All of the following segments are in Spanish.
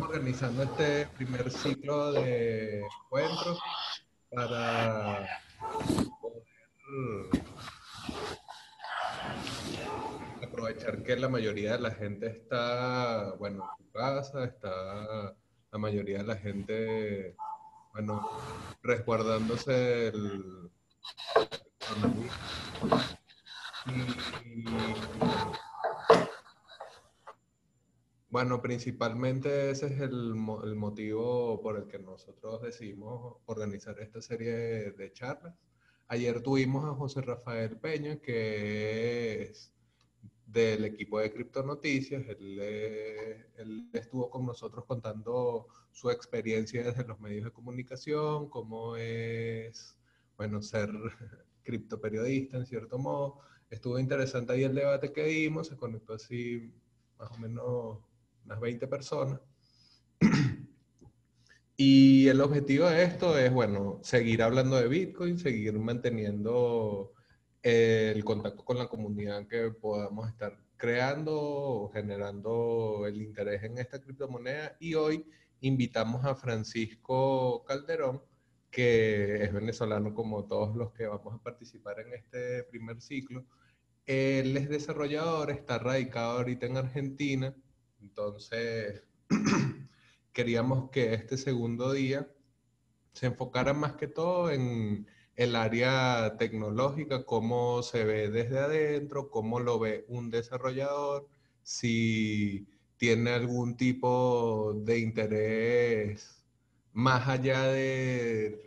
organizando este primer ciclo de encuentros para poder aprovechar que la mayoría de la gente está, bueno, en su casa, está la mayoría de la gente, bueno, resguardándose el, bueno, principalmente ese es el, motivo por el que nosotros decidimos organizar esta serie de charlas. Ayer tuvimos a José Rafael Peña, que es del equipo de Criptonoticias. Él, él, estuvo con nosotros contando su experiencia desde los medios de comunicación, cómo es, bueno, ser criptoperiodista en cierto modo. Estuvo interesante ahí el debate que dimos, se conectó así más o menos unas 20 personas. Y el objetivo de esto es, bueno, seguir hablando de Bitcoin, seguir manteniendo el contacto con la comunidad que podamos estar creando, generando el interés en esta criptomoneda. Y hoy invitamos a Francisco Calderón, que es venezolano como todos los que vamos a participar en este primer ciclo. Él es desarrollador, está radicado ahorita en Argentina, entonces queríamos que este segundo día se enfocara más que todo en el área tecnológica, cómo se ve desde adentro, cómo lo ve un desarrollador, si tiene algún tipo de interés más allá de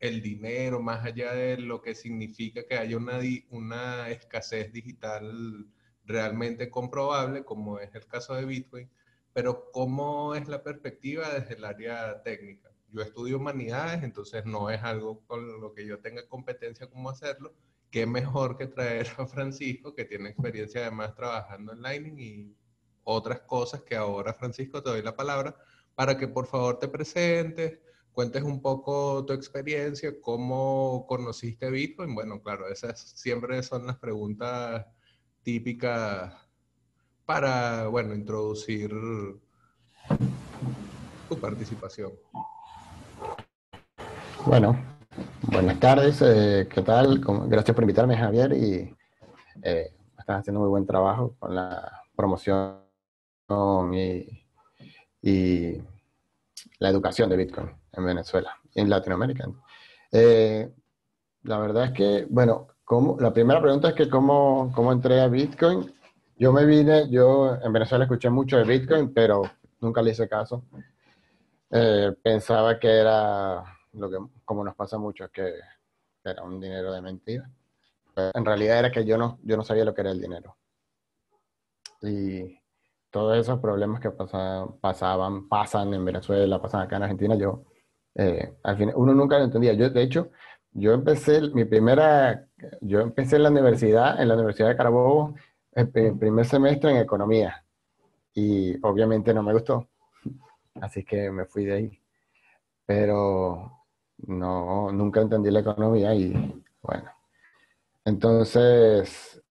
el dinero, más allá de lo que significa que haya una, una escasez digital realmente comprobable, como es el caso de Bitcoin, pero cómo es la perspectiva desde el área técnica yo estudio humanidades, entonces no es algo con lo que yo tenga competencia como hacerlo. Qué mejor que traer a Francisco, que tiene experiencia además trabajando en Lightning y otras cosas que ahora, Francisco, te doy la palabra para que por favor te presentes, cuentes un poco tu experiencia, cómo conociste Bitcoin. Bueno, claro, esas siempre son las preguntas típicas para, bueno, introducir tu participación. Bueno, buenas tardes, eh, ¿qué tal? Gracias por invitarme, Javier, y eh, estás haciendo muy buen trabajo con la promoción y, y la educación de Bitcoin en Venezuela y en Latinoamérica. Eh, la verdad es que, bueno, ¿cómo? la primera pregunta es que ¿cómo, cómo entré a Bitcoin. Yo me vine, yo en Venezuela escuché mucho de Bitcoin, pero nunca le hice caso. pensaba que era lo que como nos pasa mucho que era un dinero de mentira. en realidad era que yo no, yo no sabía lo que era el dinero. Y todos esos problemas que pasaban, pasaban pasan en Venezuela, pasan acá en Argentina, yo, eh, al final, uno nunca lo entendía. Yo, de hecho, yo empecé, mi primera, yo empecé en la universidad, en la Universidad de Carabobo, el primer semestre en economía. Y obviamente no me gustó. Así que me fui de ahí. Pero no, nunca entendí la economía y bueno. Entonces,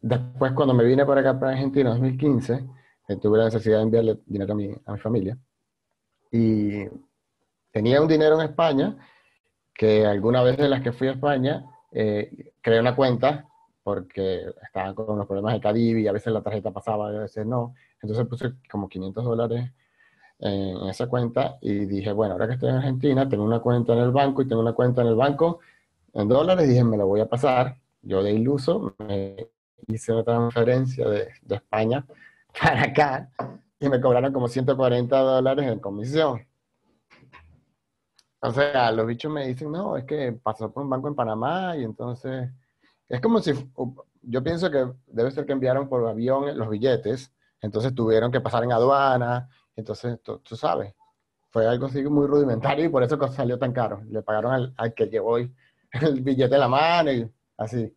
después cuando me vine para acá, para Argentina en 2015, eh, tuve la necesidad de enviarle dinero a mi, a mi familia. Y tenía un dinero en España, que alguna vez de las que fui a España, eh, creé una cuenta porque estaban con los problemas de Cadivi a veces la tarjeta pasaba a veces no. Entonces puse como 500 dólares en esa cuenta y dije, bueno, ahora que estoy en Argentina, tengo una cuenta en el banco y tengo una cuenta en el banco en dólares, dije, me lo voy a pasar. Yo de iluso me hice una transferencia de, de España para acá y me cobraron como 140 dólares en comisión. O sea, los bichos me dicen, no, es que pasó por un banco en Panamá y entonces es como si, yo pienso que debe ser que enviaron por avión los billetes, entonces tuvieron que pasar en aduana, entonces, tú, sabes, fue algo así muy rudimentario y por eso salió tan caro. Le pagaron al, que llevó el billete de la mano y así.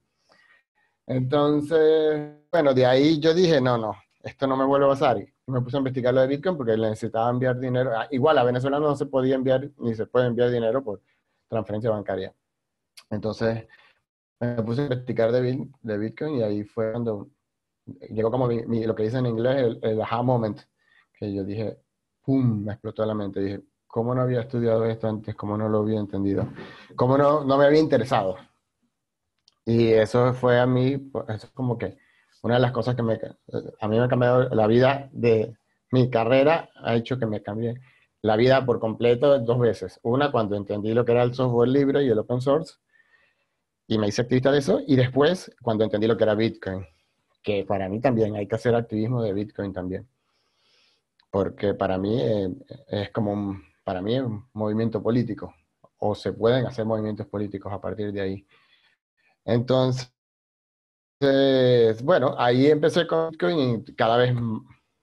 Entonces, bueno, de ahí yo dije, no, no, esto no me vuelve a pasar. Y me puse a investigar lo de Bitcoin porque necesitaba enviar dinero. Ah, igual a Venezuela no se podía enviar, ni se puede enviar dinero por transferencia bancaria. Entonces, me puse a investigar de, de Bitcoin y ahí fue cuando llegó como lo que dicen en inglés el, el aha moment que yo dije, ¡pum!, me explotó la mente. Dije, ¿cómo no había estudiado esto antes? ¿Cómo no lo había entendido? ¿Cómo no, no me había interesado? Y eso fue a mí, pues, eso es como que una de las cosas que me, a mí me ha cambiado la vida de mi carrera, ha hecho que me cambie la vida por completo dos veces. Una, cuando entendí lo que era el software libre y el open source, y me hice activista de eso, y después, cuando entendí lo que era Bitcoin, que para mí también hay que hacer activismo de Bitcoin también, porque para mí eh, es como un, para mí es un movimiento político, o se pueden hacer movimientos políticos a partir de ahí. Entonces, bueno, ahí empecé con Bitcoin y cada vez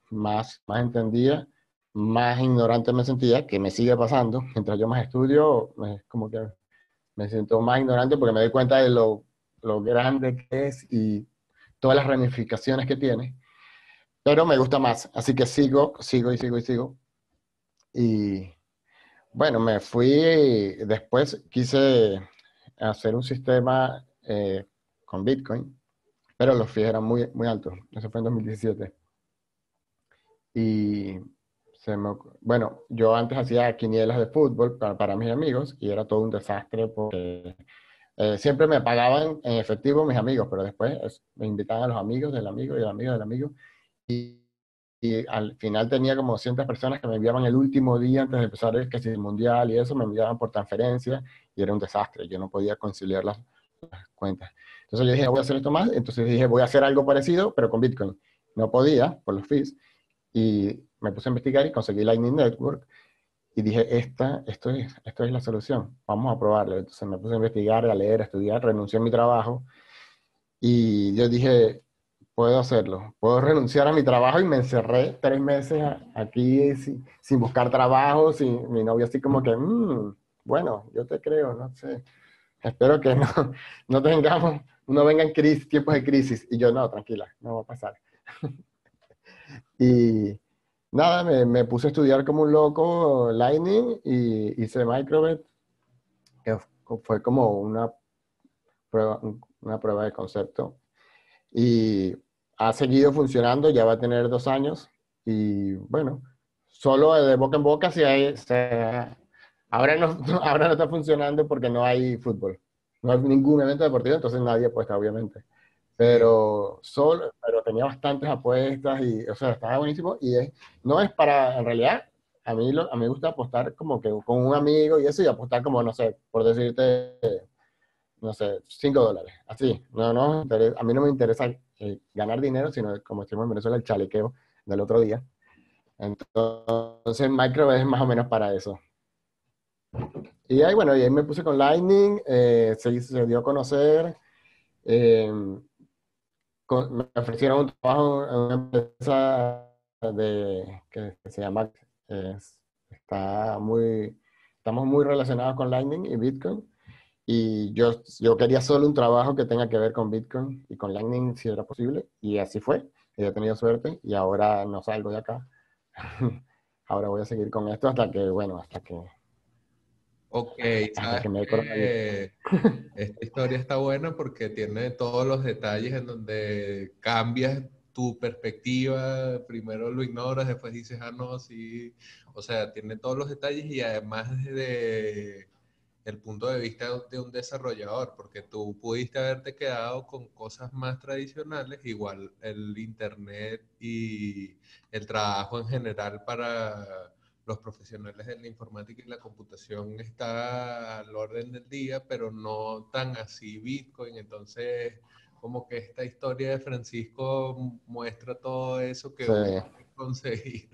más, más entendía más ignorante me sentía, que me sigue pasando. Mientras yo más estudio, es como que me siento más ignorante porque me doy cuenta de lo, lo grande que es y todas las ramificaciones que tiene. Pero me gusta más, así que sigo, sigo y sigo y sigo. Y bueno, me fui, después quise hacer un sistema eh, con Bitcoin, pero los fees eran muy, muy altos. Eso fue en 2017. Y bueno, yo antes hacía quinielas de fútbol para, mis amigos y era todo un desastre porque eh, siempre me pagaban en efectivo mis amigos, pero después me invitaban a los amigos del amigo y el amigo del amigo. Y, al final tenía como 200 personas que me enviaban el último día antes de empezar el, que mundial y eso, me enviaban por transferencia y era un desastre. Yo no podía conciliar las cuentas. Entonces yo dije, voy a hacer esto más. Entonces dije, voy a hacer algo parecido, pero con Bitcoin. No podía por los fees. Y me puse a investigar y conseguí Lightning Network y dije, esta, esto, es, esto es la solución, vamos a probarlo. Entonces me puse a investigar, a leer, a estudiar, renuncié a mi trabajo y yo dije, puedo hacerlo, puedo renunciar a mi trabajo y me encerré tres meses aquí sin, sin buscar trabajo, sin mi novio así como que, mm, bueno, yo te creo, no sé, espero que no, no tengamos, no vengan crisis, tiempos de crisis. Y yo, no, tranquila, no va a pasar. y nada, me, puse a estudiar como un loco Lightning y hice Microbit, que fue como una prueba, una prueba de concepto. Y ha seguido funcionando, ya va a tener dos años. Y bueno, solo de boca en boca, si hay, ahora, no, ahora no está funcionando porque no hay fútbol. No hay ningún evento deportivo, entonces nadie apuesta, obviamente pero solo, pero tenía bastantes apuestas y, o sea, estaba buenísimo y es, no es para, en realidad, a mí, lo, a mí me gusta apostar como que con un amigo y eso y apostar como, no sé, por decirte, no sé, 5 dólares, así, no, no, a mí no me interesa eh, ganar dinero, sino como decimos en Venezuela, el chalequeo del otro día. Entonces, Micro es más o menos para eso. Y ahí, bueno, y ahí me puse con Lightning, eh, se, se, dio a conocer. Eh, me ofrecieron un trabajo en una empresa de, que, se llama, está muy, estamos muy relacionados con Lightning y Bitcoin. Y yo, yo quería solo un trabajo que tenga que ver con Bitcoin y con Lightning si era posible. Y así fue. Y he tenido suerte y ahora no salgo de acá. ahora voy a seguir con esto hasta que, bueno, hasta que Ok, sabes esta historia está buena porque tiene todos los detalles en donde cambias tu perspectiva, primero lo ignoras, después dices, ah, no, sí, o sea, tiene todos los detalles y además desde el punto de vista de un desarrollador, porque tú pudiste haberte quedado con cosas más tradicionales, igual el Internet y el trabajo en general para los profesionales de la informática y la computación está al orden del día, pero no tan así Bitcoin. Entonces, como que esta historia de Francisco muestra todo eso que sí. conseguir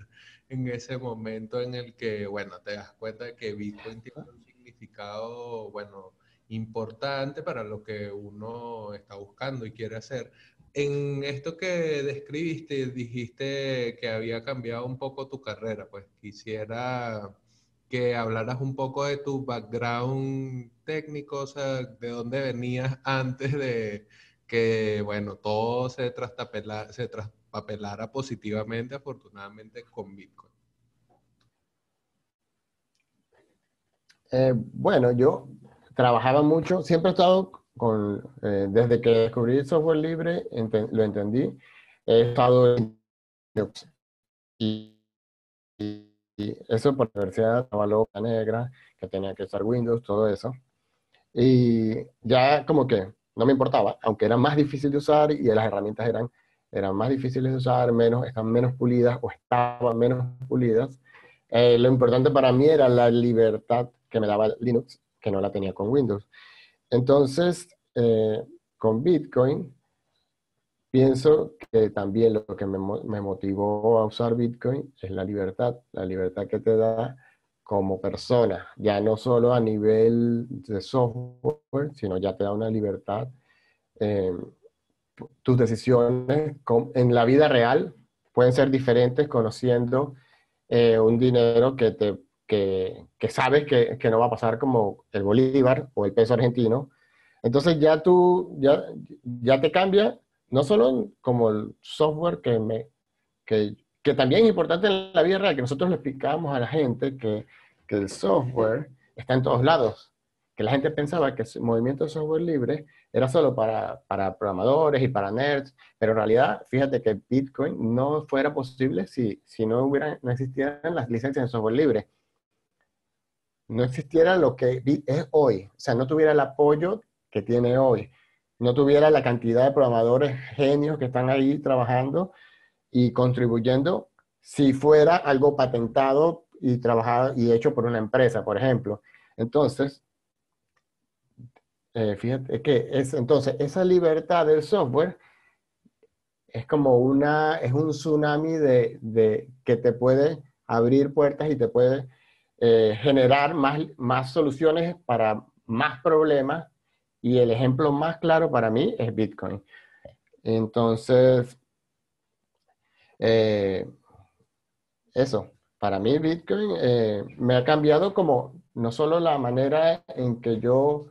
en ese momento en el que, bueno, te das cuenta de que Bitcoin tiene un significado, bueno, importante para lo que uno está buscando y quiere hacer. En esto que describiste, dijiste que había cambiado un poco tu carrera, pues quisiera que hablaras un poco de tu background técnico, o sea, de dónde venías antes de que, bueno, todo se, traspapelara positivamente, afortunadamente, con Bitcoin. Eh, bueno, yo trabajaba mucho, siempre he estado eh, desde que descubrí el software libre, lo entendí, he estado en y, Y eso por la universidad estaba loca negra, que tenía que usar Windows, todo eso. Y ya como que no me importaba, aunque era más difícil de usar y las herramientas eran, eran más difíciles de usar, menos, están menos pulidas o estaban menos pulidas. Eh, lo importante para mí era la libertad que me daba Linux, que no la tenía con Windows. Entonces, eh, con Bitcoin, pienso que también lo que me, motivó a usar Bitcoin es la libertad, la libertad que te da como persona, ya no solo a nivel de software, sino ya te da una libertad. Eh, tus decisiones en la vida real pueden ser diferentes conociendo eh, un dinero que, te, que, que sabes que, que, no va a pasar como el bolívar o el peso argentino. Entonces ya tú, ya, ya te cambia, no solo como el software que, me, que que también es importante en la vida real, que nosotros le explicamos a la gente que, que el software está en todos lados, que la gente pensaba que el movimiento de software libre era solo para, para programadores y para nerds, pero en realidad, fíjate que Bitcoin no fuera posible si, si no, hubiera, no existieran las licencias de software libre. No existiera lo que es hoy, o sea, no tuviera el apoyo que tiene hoy, no tuviera la cantidad de programadores genios que están ahí trabajando y contribuyendo si fuera algo patentado y trabajado y hecho por una empresa, por ejemplo. Entonces, eh, fíjate que es, entonces, esa libertad del software es como una, es un tsunami de, de que te puede abrir puertas y te puede eh, generar más, más soluciones para más problemas. Y el ejemplo más claro para mí es Bitcoin. Entonces, eh, eso, para mí Bitcoin eh, me ha cambiado como no solo la manera en que yo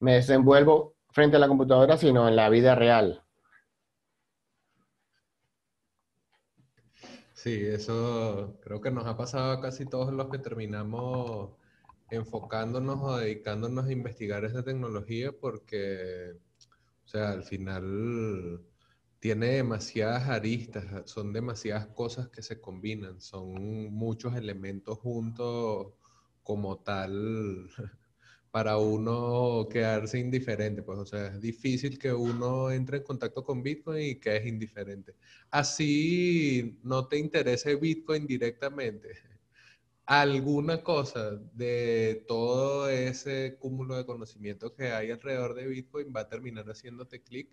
me desenvuelvo frente a la computadora, sino en la vida real. Sí, eso creo que nos ha pasado a casi todos los que terminamos enfocándonos o dedicándonos a investigar esa tecnología porque, o sea, al final tiene demasiadas aristas, son demasiadas cosas que se combinan, son muchos elementos juntos como tal para uno quedarse indiferente, pues o sea, es difícil que uno entre en contacto con Bitcoin y que es indiferente. Así no te interese Bitcoin directamente. Alguna cosa de todo ese cúmulo de conocimiento que hay alrededor de Bitcoin va a terminar haciéndote clic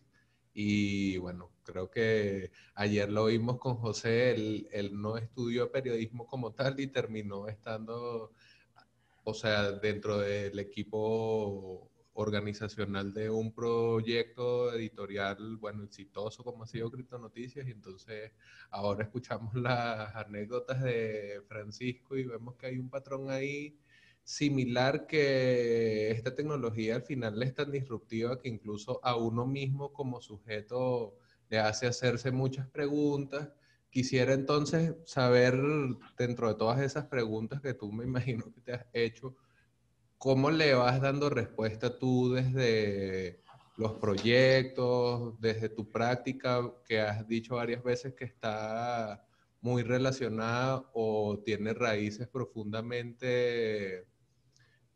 y bueno, creo que ayer lo vimos con José, él, no estudió periodismo como tal y terminó estando, o sea, dentro del equipo organizacional de un proyecto editorial, bueno, exitoso como ha sido Cripto Noticias, y entonces ahora escuchamos las anécdotas de Francisco y vemos que hay un patrón ahí similar que esta tecnología al final es tan disruptiva que incluso a uno mismo como sujeto le hace hacerse muchas preguntas. Quisiera entonces saber, dentro de todas esas preguntas que tú me imagino que te has hecho, ¿cómo le vas dando respuesta tú desde los proyectos, desde tu práctica, que has dicho varias veces que está muy relacionada o tiene raíces profundamente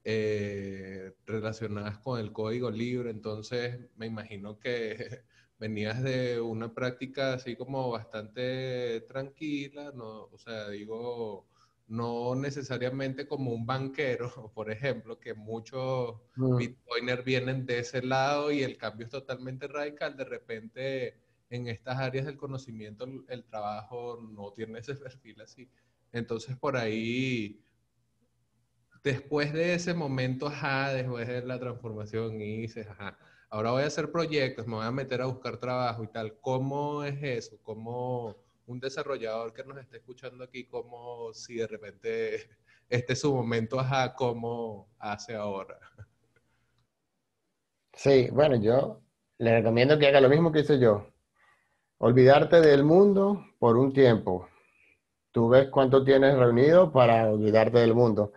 eh, relacionadas con el código libre, entonces me imagino que venías de una práctica así como bastante tranquila, no, o sea, digo, no necesariamente como un banquero, por ejemplo, que muchos mm. bitcoiners vienen de ese lado y el cambio es totalmente radical, de repente en estas áreas del conocimiento el trabajo no tiene ese perfil así. Entonces por ahí después de ese momento, ajá, después de la transformación y dices, ajá, ahora voy a hacer proyectos, me voy a meter a buscar trabajo y tal. ¿Cómo es eso? ¿Cómo un desarrollador que nos esté escuchando aquí, cómo si de repente este es su momento, ajá, cómo hace ahora? Sí, bueno, yo le recomiendo que haga lo mismo que hice yo. Olvidarte del mundo por un tiempo. Tú ves cuánto tienes reunido para olvidarte del mundo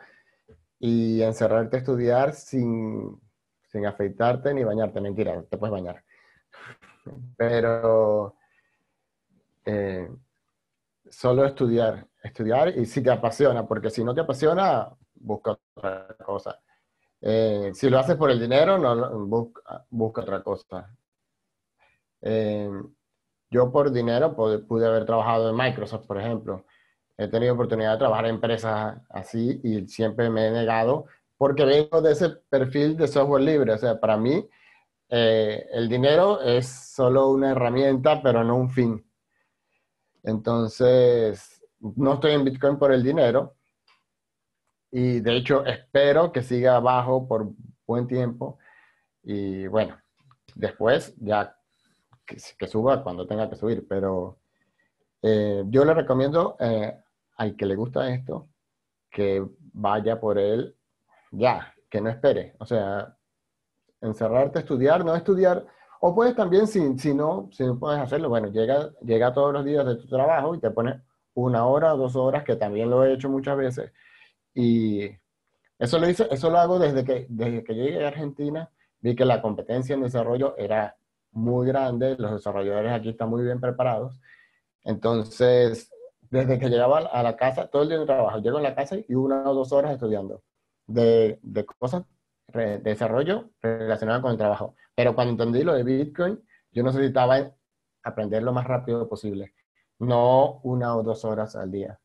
y encerrarte a estudiar sin, sin afeitarte ni bañarte. Mentira, te puedes bañar. Pero eh, solo estudiar, estudiar y si te apasiona, porque si no te apasiona, busca otra cosa. Eh, si lo haces por el dinero, busca otra cosa. Eh, yo por dinero pude, haber trabajado en Microsoft, por ejemplo. He tenido oportunidad de trabajar en empresas así y siempre me he negado porque vengo de ese perfil de software libre. O sea, para mí eh, el dinero es solo una herramienta, pero no un fin. Entonces, no estoy en Bitcoin por el dinero y de hecho espero que siga abajo por buen tiempo y bueno, después ya que, suba cuando tenga que subir, pero eh, yo le recomiendo eh, al que le gusta esto que vaya por él ya, que no espere, o sea, encerrarte a estudiar, no estudiar, o puedes también, si, si, no, si no puedes hacerlo, bueno, llega, llega todos los días de tu trabajo y te pones una hora o dos horas, que también lo he hecho muchas veces, y eso lo, hice, eso lo hago desde que, desde que llegué a Argentina, vi que la competencia en desarrollo era muy grande, los desarrolladores aquí están muy bien preparados. Entonces, desde que llegaba a la casa, todo el día de trabajo, llego a la casa y una o dos horas estudiando de, de cosas de desarrollo relacionadas con el trabajo. Pero cuando entendí lo de Bitcoin, yo necesitaba aprender lo más rápido posible, no una o dos horas al día.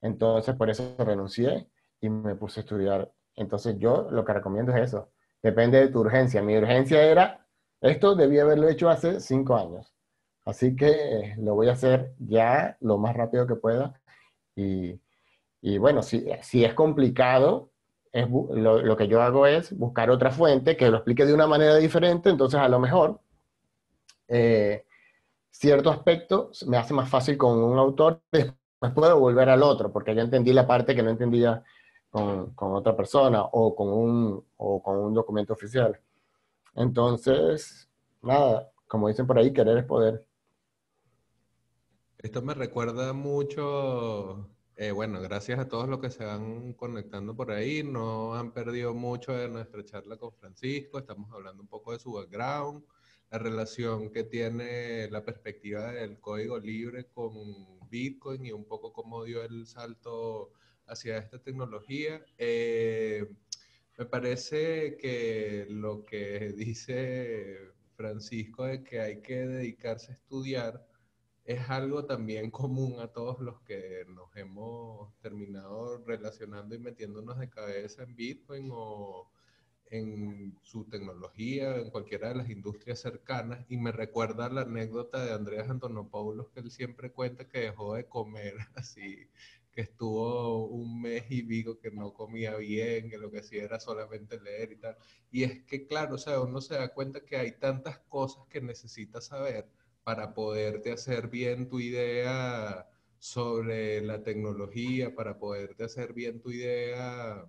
Entonces, por eso renuncié y me puse a estudiar. Entonces, yo lo que recomiendo es eso. Depende de tu urgencia. Mi urgencia era esto debía haberlo hecho hace cinco años. Así que eh, lo voy a hacer ya lo más rápido que pueda. Y, bueno, si, si, es complicado, es, lo, que yo hago es buscar otra fuente que lo explique de una manera diferente. Entonces, a lo mejor, eh, cierto aspecto me hace más fácil con un autor. Después puedo volver al otro, porque ya entendí la parte que no entendía con, con otra persona o con, un, o con un documento oficial. Entonces, nada, como dicen por ahí, querer es poder. Esto me recuerda mucho, eh, bueno, gracias a todos los que se van conectando por ahí, no han perdido mucho de nuestra charla con Francisco, estamos hablando un poco de su background, la relación que tiene la perspectiva del código libre con Bitcoin y un poco cómo dio el salto hacia esta tecnología. Eh, me parece que lo que dice Francisco de que hay que dedicarse a estudiar es algo también común a todos los que nos hemos terminado relacionando y metiéndonos de cabeza en Bitcoin o en su tecnología, en cualquiera de las industrias cercanas. Y me recuerda la anécdota de Andreas Antonopoulos, que él siempre cuenta que dejó de comer así que estuvo un mes y pico que no comía bien, que lo que hacía era solamente leer y tal. Y es que, claro, o sea, uno se da cuenta que hay tantas cosas que necesitas saber para poderte hacer bien tu idea sobre la tecnología, para poderte hacer bien tu idea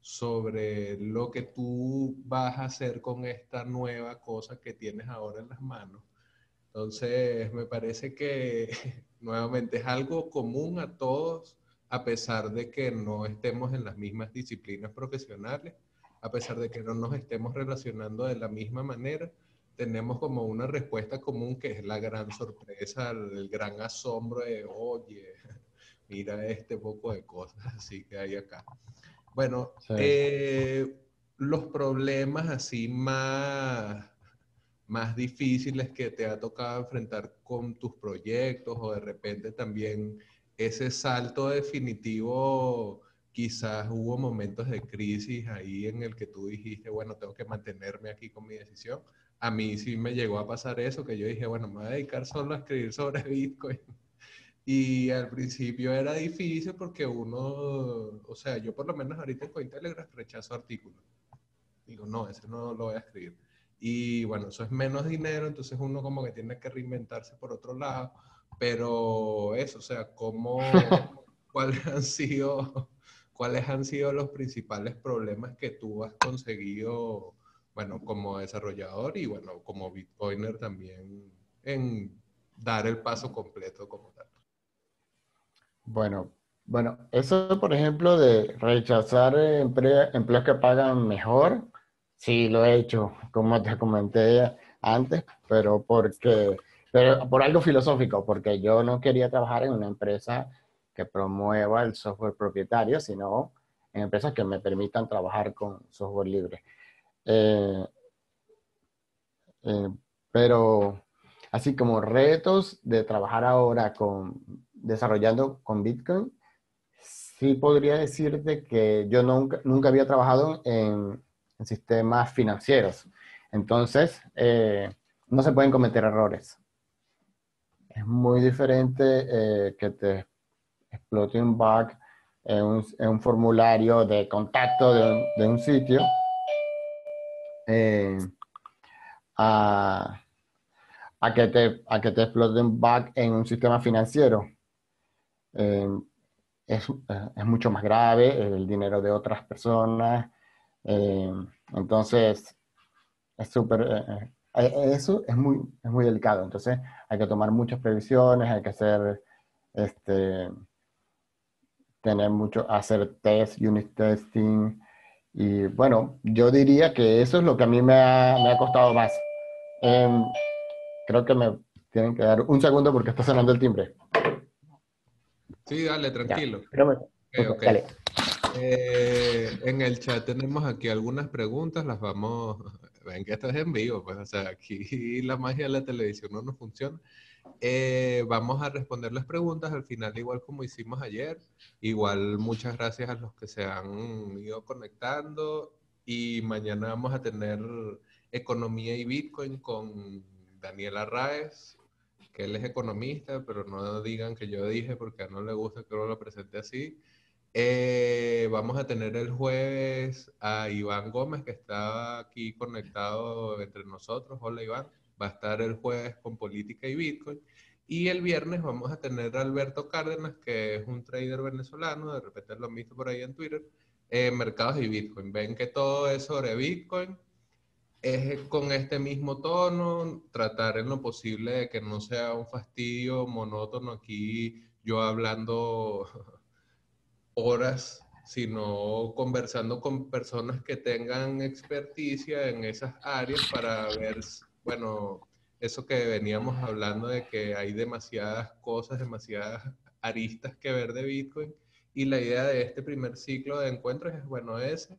sobre lo que tú vas a hacer con esta nueva cosa que tienes ahora en las manos. Entonces, me parece que nuevamente es algo común a todos a pesar de que no estemos en las mismas disciplinas profesionales, a pesar de que no nos estemos relacionando de la misma manera, tenemos como una respuesta común que es la gran sorpresa, el gran asombro de, oye, mira este poco de cosas así que hay acá. Bueno, eh, los problemas así más, más difíciles que te ha tocado enfrentar con tus proyectos o de repente también ese salto definitivo, quizás hubo momentos de crisis ahí en el que tú dijiste, bueno, tengo que mantenerme aquí con mi decisión. A mí sí me llegó a pasar eso, que yo dije, bueno, me voy a dedicar solo a escribir sobre Bitcoin. Y al principio era difícil porque uno, o sea, yo por lo menos ahorita en Cointelegraph rechazo artículos. Digo, no, ese no lo voy a escribir. Y bueno, eso es menos dinero, entonces uno como que tiene que reinventarse por otro lado pero eso, o sea, ¿cómo, cuáles han sido, cuáles han sido los principales problemas que tú has conseguido, bueno, como desarrollador y bueno, como Bitcoiner también en dar el paso completo como tal? Bueno, bueno, eso por ejemplo de rechazar empleos que pagan mejor, sí lo he hecho, como te comenté antes, pero porque pero por algo filosófico, porque yo no quería trabajar en una empresa que promueva el software propietario, sino en empresas que me permitan trabajar con software libre. Eh, eh, pero así como retos de trabajar ahora con desarrollando con Bitcoin, sí podría decirte que yo nunca, nunca había trabajado en, sistemas financieros. Entonces, eh, no se pueden cometer errores. Es muy diferente eh, que te explote un bug en un, formulario de contacto de un, sitio eh, a, que te, a que te explote un bug en un sistema financiero es, es, mucho más grave, el dinero de otras personas. Eh, entonces, es súper, eh, eh, eso es muy, es muy delicado. Entonces, hay que tomar muchas previsiones, hay que hacer, este, tener mucho, hacer test, unit testing. Y bueno, yo diría que eso es lo que a mí me ha, me ha costado más. Em, creo que me tienen que dar un segundo porque está sonando el timbre. Sí, dale, tranquilo. Eh, en el chat tenemos aquí algunas preguntas, las vamos, ven que esto es en vivo, pues, o sea, aquí la magia de la televisión no nos funciona. Eh, vamos a responder las preguntas al final, igual como hicimos ayer. Igual muchas gracias a los que se han ido conectando y mañana vamos a tener economía y Bitcoin con Daniela Raez, que él es economista, pero no digan que yo dije porque a no le gusta que uno lo presente así. Eh, vamos a tener el jueves a Iván Gómez, que está aquí conectado entre nosotros. Hola Iván. Va a estar el jueves con política y Bitcoin. Y el viernes vamos a tener a Alberto Cárdenas, que es un trader venezolano, de repente lo han visto por ahí en Twitter, eh, mercados y Bitcoin. Ven que todo es sobre Bitcoin es con este mismo tono, tratar en lo posible de que no sea un fastidio monótono aquí yo hablando horas, sino conversando con personas que tengan experticia en esas áreas para ver, bueno, eso que veníamos hablando de que hay demasiadas cosas, demasiadas aristas que ver de Bitcoin. Y la idea de este primer ciclo de encuentros es, bueno, ese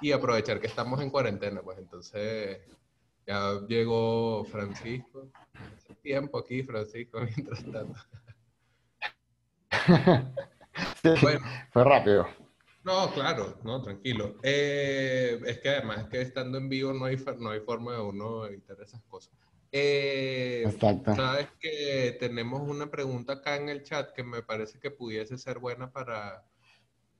y aprovechar que estamos en cuarentena, pues entonces ya llegó Francisco. Hace tiempo aquí, Francisco, mientras tanto. bueno, fue rápido. No, claro, no, tranquilo. Eh, es que además que estando en vivo no hay, no hay forma de uno evitar esas cosas. Eh, Exacto. Sabes que tenemos una pregunta acá en el chat que me parece que pudiese ser buena para,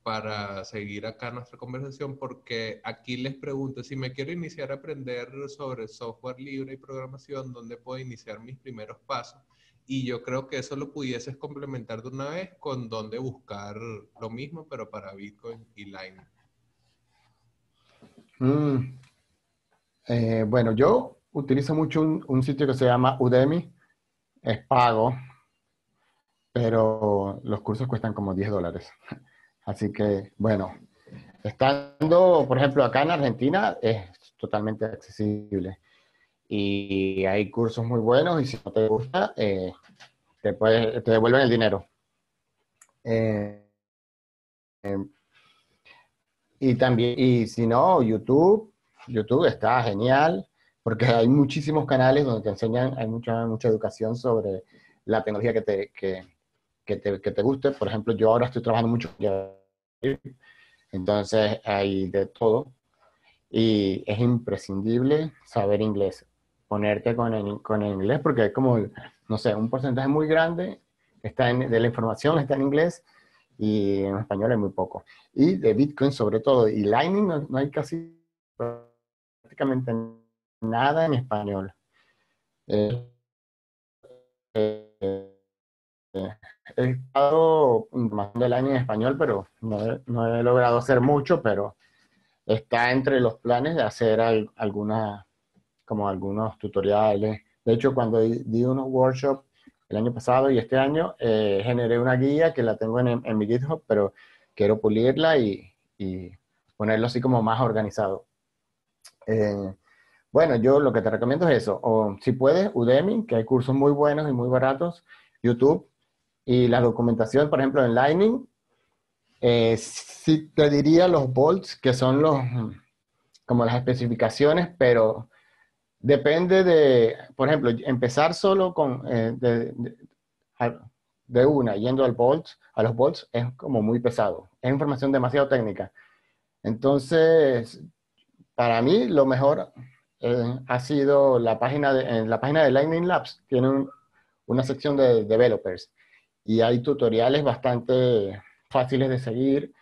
para seguir acá nuestra conversación, porque aquí les pregunto, si me quiero iniciar a aprender sobre software libre y programación, ¿dónde puedo iniciar mis primeros pasos? Y yo creo que eso lo pudieses complementar de una vez con dónde buscar lo mismo, pero para Bitcoin y Lightning. Mm. Eh, bueno, yo utilizo mucho un, un sitio que se llama Udemy, es pago, pero los cursos cuestan como 10 dólares. Así que, bueno, estando, por ejemplo, acá en Argentina es totalmente accesible. Y hay cursos muy buenos y si no te gusta, eh, te, te devuelven el dinero. Eh, em, y también, y si no, YouTube, YouTube está genial porque hay muchísimos canales donde te enseñan, hay mucha, mucha educación sobre la tecnología que te, que, que te, que te guste. Por ejemplo, yo ahora estoy trabajando mucho entonces hay de todo. Y es imprescindible saber inglés, ponerte con el, con el inglés, porque es como, no sé, un porcentaje muy grande está de la información está en inglés y en español es muy poco. Y de Bitcoin sobre todo, y Lightning no, hay casi prácticamente nada en español. Eh, eh, he estado informando el año en español, pero no he, logrado hacer mucho, pero está entre los planes de hacer alguna, como algunos tutoriales. De hecho, cuando di, unos workshops el año pasado y este año, eh, generé una guía que la tengo en, mi GitHub, pero quiero pulirla y, y, ponerlo así como más organizado. Eh, Bueno, yo lo que te recomiendo es eso. O si puedes, Udemy, que hay cursos muy buenos y muy baratos, YouTube, y la documentación, por ejemplo, en Lightning. Eh, te diría los bolts, que son los, como las especificaciones, pero depende de, por ejemplo, empezar solo con, eh, de, una, yendo al bolt, a los bolts, es como muy pesado. Es información demasiado técnica. Entonces, para mí, lo mejor eh, ha sido la página de, en la página de Lightning Labs, tiene una sección de developers y hay tutoriales bastante fáciles de seguir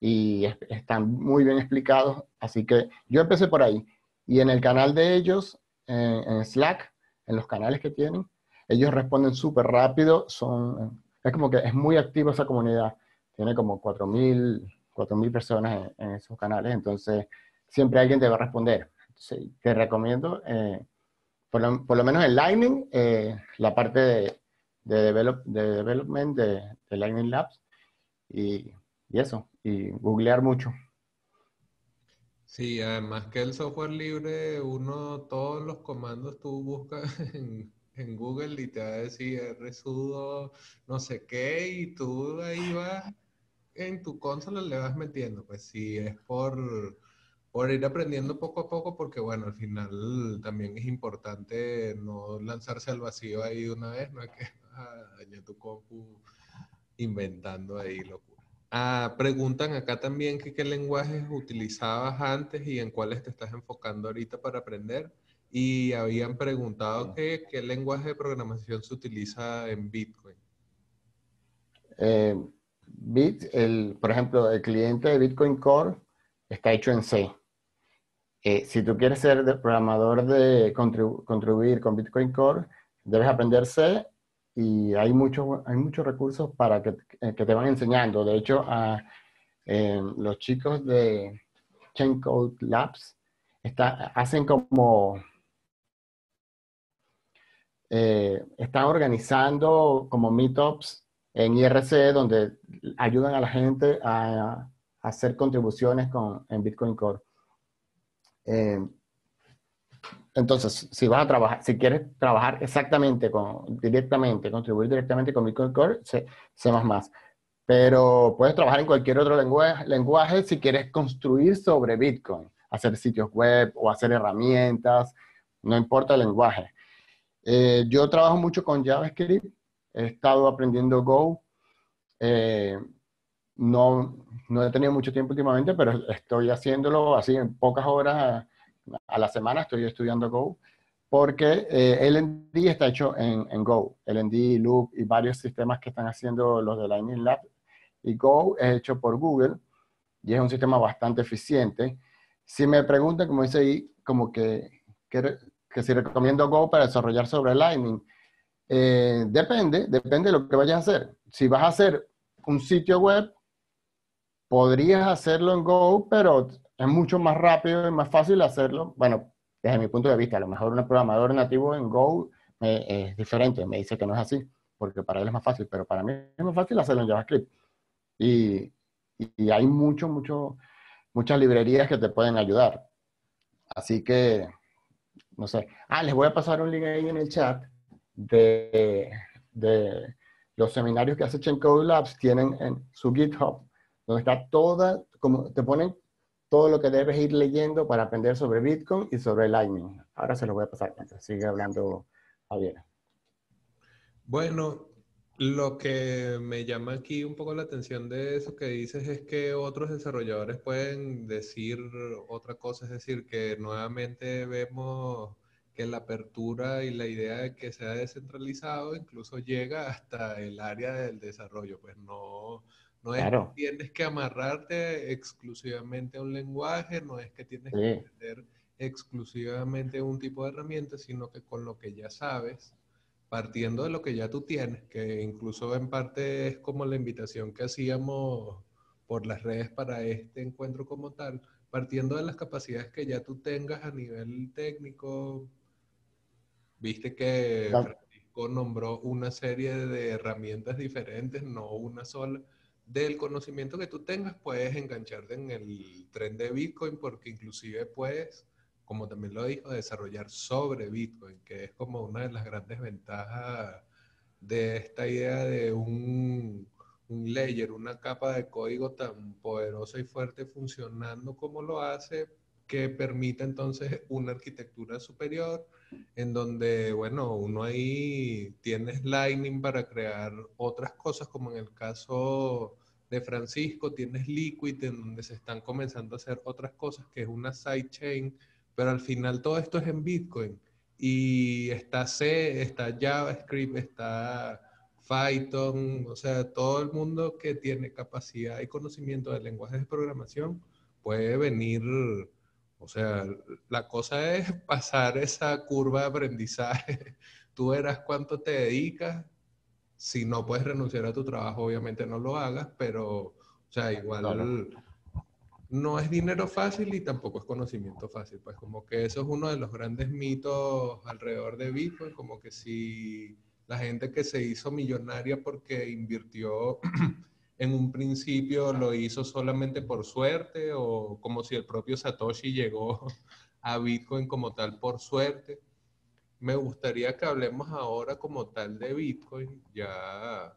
y están muy bien explicados. Así que yo empecé por ahí. Y en el canal de ellos, en Slack, en los canales que tienen, ellos responden súper rápido. Son, es como que es muy activa esa comunidad. Tiene como 4.000 personas en, esos canales. Entonces, siempre alguien te va a responder sí, te recomiendo, eh, por, lo, menos en Lightning, eh, la parte de, de, develop, de development de, Lightning Labs y, y, eso, y googlear mucho. Sí, además que el software libre, uno, todos los comandos tú buscas en, en Google y te va a decir resudo no sé qué, y tú ahí vas en tu consola le vas metiendo. Pues si es por por ir aprendiendo poco a poco, porque bueno, al final también es importante no lanzarse al vacío ahí de una vez, no es que dañar tu compu inventando ahí locura. Ah, preguntan acá también que qué lenguajes utilizabas antes y en cuáles te estás enfocando ahorita para aprender. Y habían preguntado que, qué lenguaje de programación se utiliza en Bitcoin. Eh, Bit, el, por ejemplo, el cliente de Bitcoin Core está hecho en C. Eh, si tú quieres ser programador de contribuir con Bitcoin Core, debes aprender C y hay, muchos hay muchos recursos para que, eh, que, te van enseñando. De hecho, a los chicos de Chain Code Labs está, hacen como... Eh, están organizando como meetups en IRC donde ayudan a la gente a, hacer contribuciones con, en Bitcoin Core. Eh, entonces, si vas a trabajar, si quieres trabajar exactamente con, directamente, contribuir directamente con Bitcoin Core, C, más. Pero puedes trabajar en cualquier otro lenguaje, lenguaje si quieres construir sobre Bitcoin, hacer sitios web o hacer herramientas, no importa el lenguaje. Eh, yo trabajo mucho con JavaScript, he estado aprendiendo Go. Eh, no, no he tenido mucho tiempo últimamente, pero estoy haciéndolo así en pocas horas a, la semana, estoy estudiando Go, porque eh, LND está hecho en, en, Go, LND, Loop y varios sistemas que están haciendo los de Lightning Lab. Y Go es hecho por Google y es un sistema bastante eficiente. Si me preguntan, como dice ahí, como que, que, si recomiendo Go para desarrollar sobre Lightning, eh, depende, depende de lo que vayas a hacer. Si vas a hacer un sitio web, podrías hacerlo en Go, pero es mucho más rápido y más fácil hacerlo. Bueno, desde mi punto de vista, a lo mejor un programador nativo en Go es diferente, me dice que no es así, porque para él es más fácil, pero para mí es más fácil hacerlo en JavaScript. Y, y hay mucho, mucho, muchas librerías que te pueden ayudar. Así que, no sé. Ah, les voy a pasar un link ahí en el chat de, de los seminarios que hace Code Labs, tienen en su GitHub donde está toda, como te ponen todo lo que debes ir leyendo para aprender sobre Bitcoin y sobre Lightning. Ahora se lo voy a pasar, sigue hablando Javier. Bueno, lo que me llama aquí un poco la atención de eso que dices es que otros desarrolladores pueden decir otra cosa, es decir, que nuevamente vemos que la apertura y la idea de que sea descentralizado incluso llega hasta el área del desarrollo, pues no, no es que tienes que amarrarte exclusivamente a un lenguaje, no es que tienes que aprender exclusivamente un tipo de herramienta, sino que con lo que ya sabes, partiendo de lo que ya tú tienes, que incluso en parte es como la invitación que hacíamos por las redes para este encuentro como tal, partiendo de las capacidades que ya tú tengas a nivel técnico, viste que Francisco nombró una serie de herramientas diferentes, no una sola. Del conocimiento que tú tengas, puedes engancharte en el tren de Bitcoin porque inclusive puedes como también lo dijo, desarrollar sobre Bitcoin, que es como una de las grandes ventajas de esta idea de un, un layer, una capa de código tan poderosa y fuerte funcionando como lo hace, que permite entonces una arquitectura superior en donde, bueno, uno ahí tiene Lightning para crear otras cosas, como en el caso de Francisco, tienes Liquid, en donde se están comenzando a hacer otras cosas, que es una sidechain pero al final todo esto es en Bitcoin. Y está C, está JavaScript, está Python, o sea, todo el mundo que tiene capacidad y conocimiento de lenguajes de programación puede venir, o sea, la cosa es pasar esa curva de aprendizaje. Tú verás cuánto te dedicas. Si no puedes renunciar a tu trabajo, obviamente no lo hagas, pero, o sea, igual no es dinero fácil y tampoco es conocimiento fácil. Pues como que eso es uno de los grandes mitos alrededor de Bitcoin, como que si la gente que se hizo millonaria porque invirtió en un principio lo hizo solamente por suerte o como si el propio Satoshi llegó a Bitcoin como tal por suerte. Me gustaría que hablemos ahora como tal de Bitcoin, ya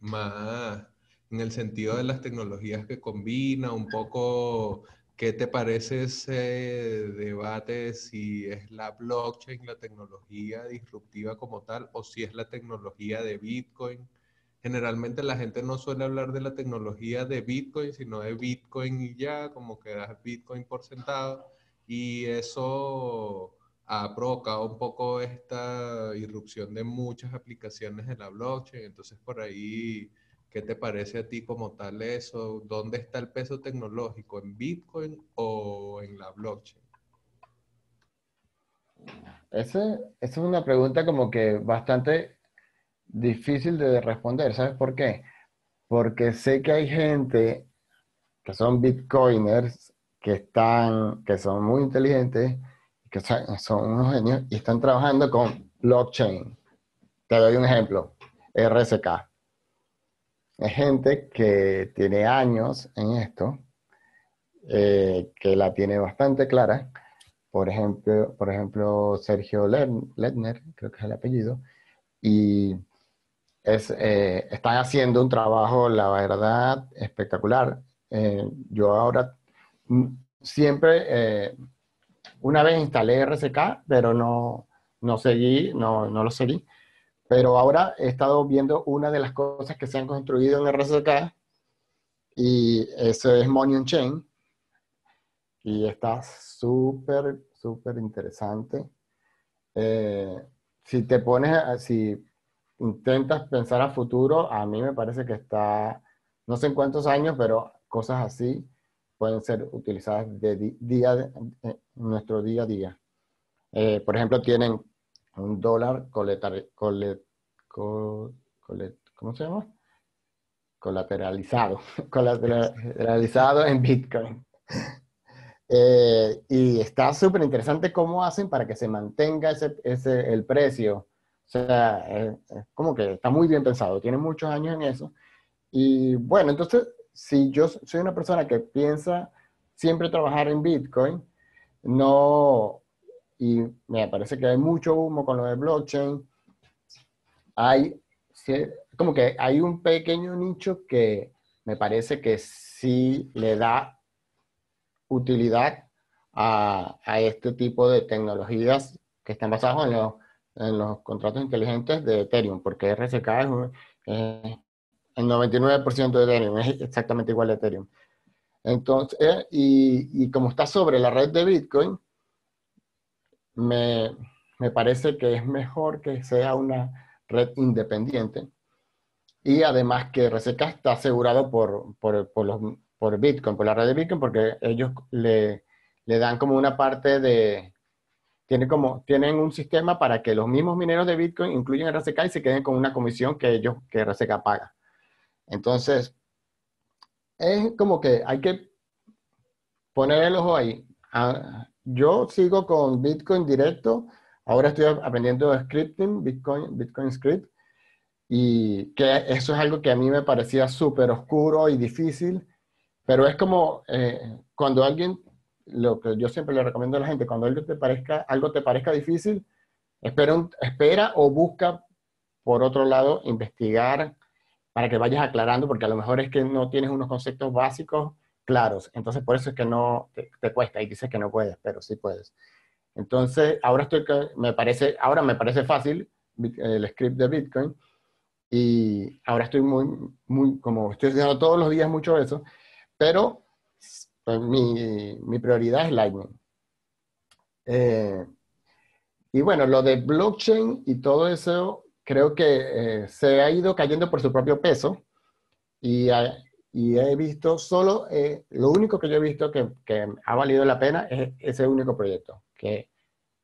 más en el sentido de las tecnologías que combina, un poco qué te parece ese debate si es la blockchain, la tecnología disruptiva como tal, o si es la tecnología de Bitcoin. Generalmente la gente no suele hablar de la tecnología de Bitcoin, sino de Bitcoin y ya, como que das Bitcoin por sentado. Y eso ha provocado un poco esta irrupción de muchas aplicaciones de la blockchain. Entonces por ahí ¿Qué te parece a ti como tal eso? ¿Dónde está el peso tecnológico? ¿En Bitcoin o en la blockchain? esa es una pregunta como que bastante difícil de responder. ¿Sabes por qué? Porque sé que hay gente que son bitcoiners, que están, que son muy inteligentes, que son unos genios y están trabajando con blockchain. Te doy un ejemplo, RSK. Es gente que tiene años en esto, eh, que la tiene bastante clara. Por ejemplo, por ejemplo Sergio Ledner, creo que es el apellido, y es, eh, están haciendo un trabajo, la verdad, espectacular. Eh, yo ahora mm, siempre, una vez instalé RCK, pero no, no seguí, no, no lo seguí pero ahora he estado viendo una de las cosas que se han construido en RSK y eso es Money on Chain. Y está súper, súper interesante. Eh, si te pones, si intentas pensar a futuro, a mí me parece que está, no sé en cuántos años, pero cosas así pueden ser utilizadas de día, en nuestro día a día. Eh, por ejemplo, tienen un dólar ¿cómo se llama? Colateralizado, colateralizado en Bitcoin. Eh, y está súper interesante cómo hacen para que se mantenga ese, ese el precio. O sea, es, como que está muy bien pensado, tiene muchos años en eso. Y bueno, entonces, si yo soy una persona que piensa siempre trabajar en Bitcoin, no, y me parece que hay mucho humo con lo de blockchain. Hay como que hay un pequeño nicho que me parece que sí le da utilidad a, a este tipo de tecnologías que están basadas en los, en los contratos inteligentes de Ethereum, porque RSK es el 99% de Ethereum, es exactamente igual a Ethereum. Entonces, y, y como está sobre la red de Bitcoin, me, me parece que es mejor que sea una red independiente. Y además que RSK está asegurado por, por, por, los, por Bitcoin, por la red de Bitcoin, porque ellos le, le dan como una parte de, tiene como, tienen un sistema para que los mismos mineros de Bitcoin incluyan RSK y se queden con una comisión que ellos, que RSK paga. Entonces, es como que hay que poner el ojo ahí. Ah, yo sigo con Bitcoin directo. Ahora estoy aprendiendo scripting, Bitcoin, Bitcoin Script. Y que eso es algo que a mí me parecía súper oscuro y difícil. Pero es como eh, cuando alguien lo que yo siempre le recomiendo a la gente, cuando algo te parezca, algo te parezca difícil, espera, espera o busca, por otro lado, investigar para que vayas aclarando, porque a lo mejor es que no tienes unos conceptos básicos claros. Entonces, por eso es que no te, te cuesta y dices que no puedes, pero sí puedes. Entonces, ahora estoy, me parece, ahora me parece fácil el script de Bitcoin y ahora estoy muy, muy, como estoy haciendo todos los días mucho eso, pero mi, prioridad es Lightning. Eh, y bueno, lo de blockchain y todo eso, creo que eh, se ha ido cayendo por su propio peso y, y he visto solo, eh, lo único que yo he visto que, ha valido la pena es ese único proyecto, que,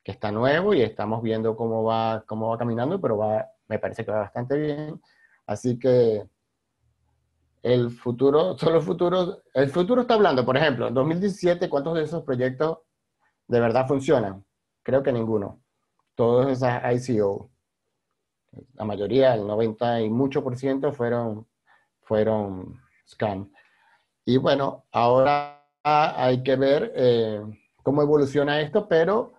está nuevo y estamos viendo cómo va, cómo va caminando, pero me parece que va bastante bien. Así que el futuro, solo el futuro, el futuro está hablando, por ejemplo, en 2017, ¿cuántos de esos proyectos de verdad funcionan? Creo que ninguno. Todos esas ICO. La mayoría, el 90 y mucho por ciento fueron, fueron scam. Y bueno, ahora hay que ver eh, cómo evoluciona esto, pero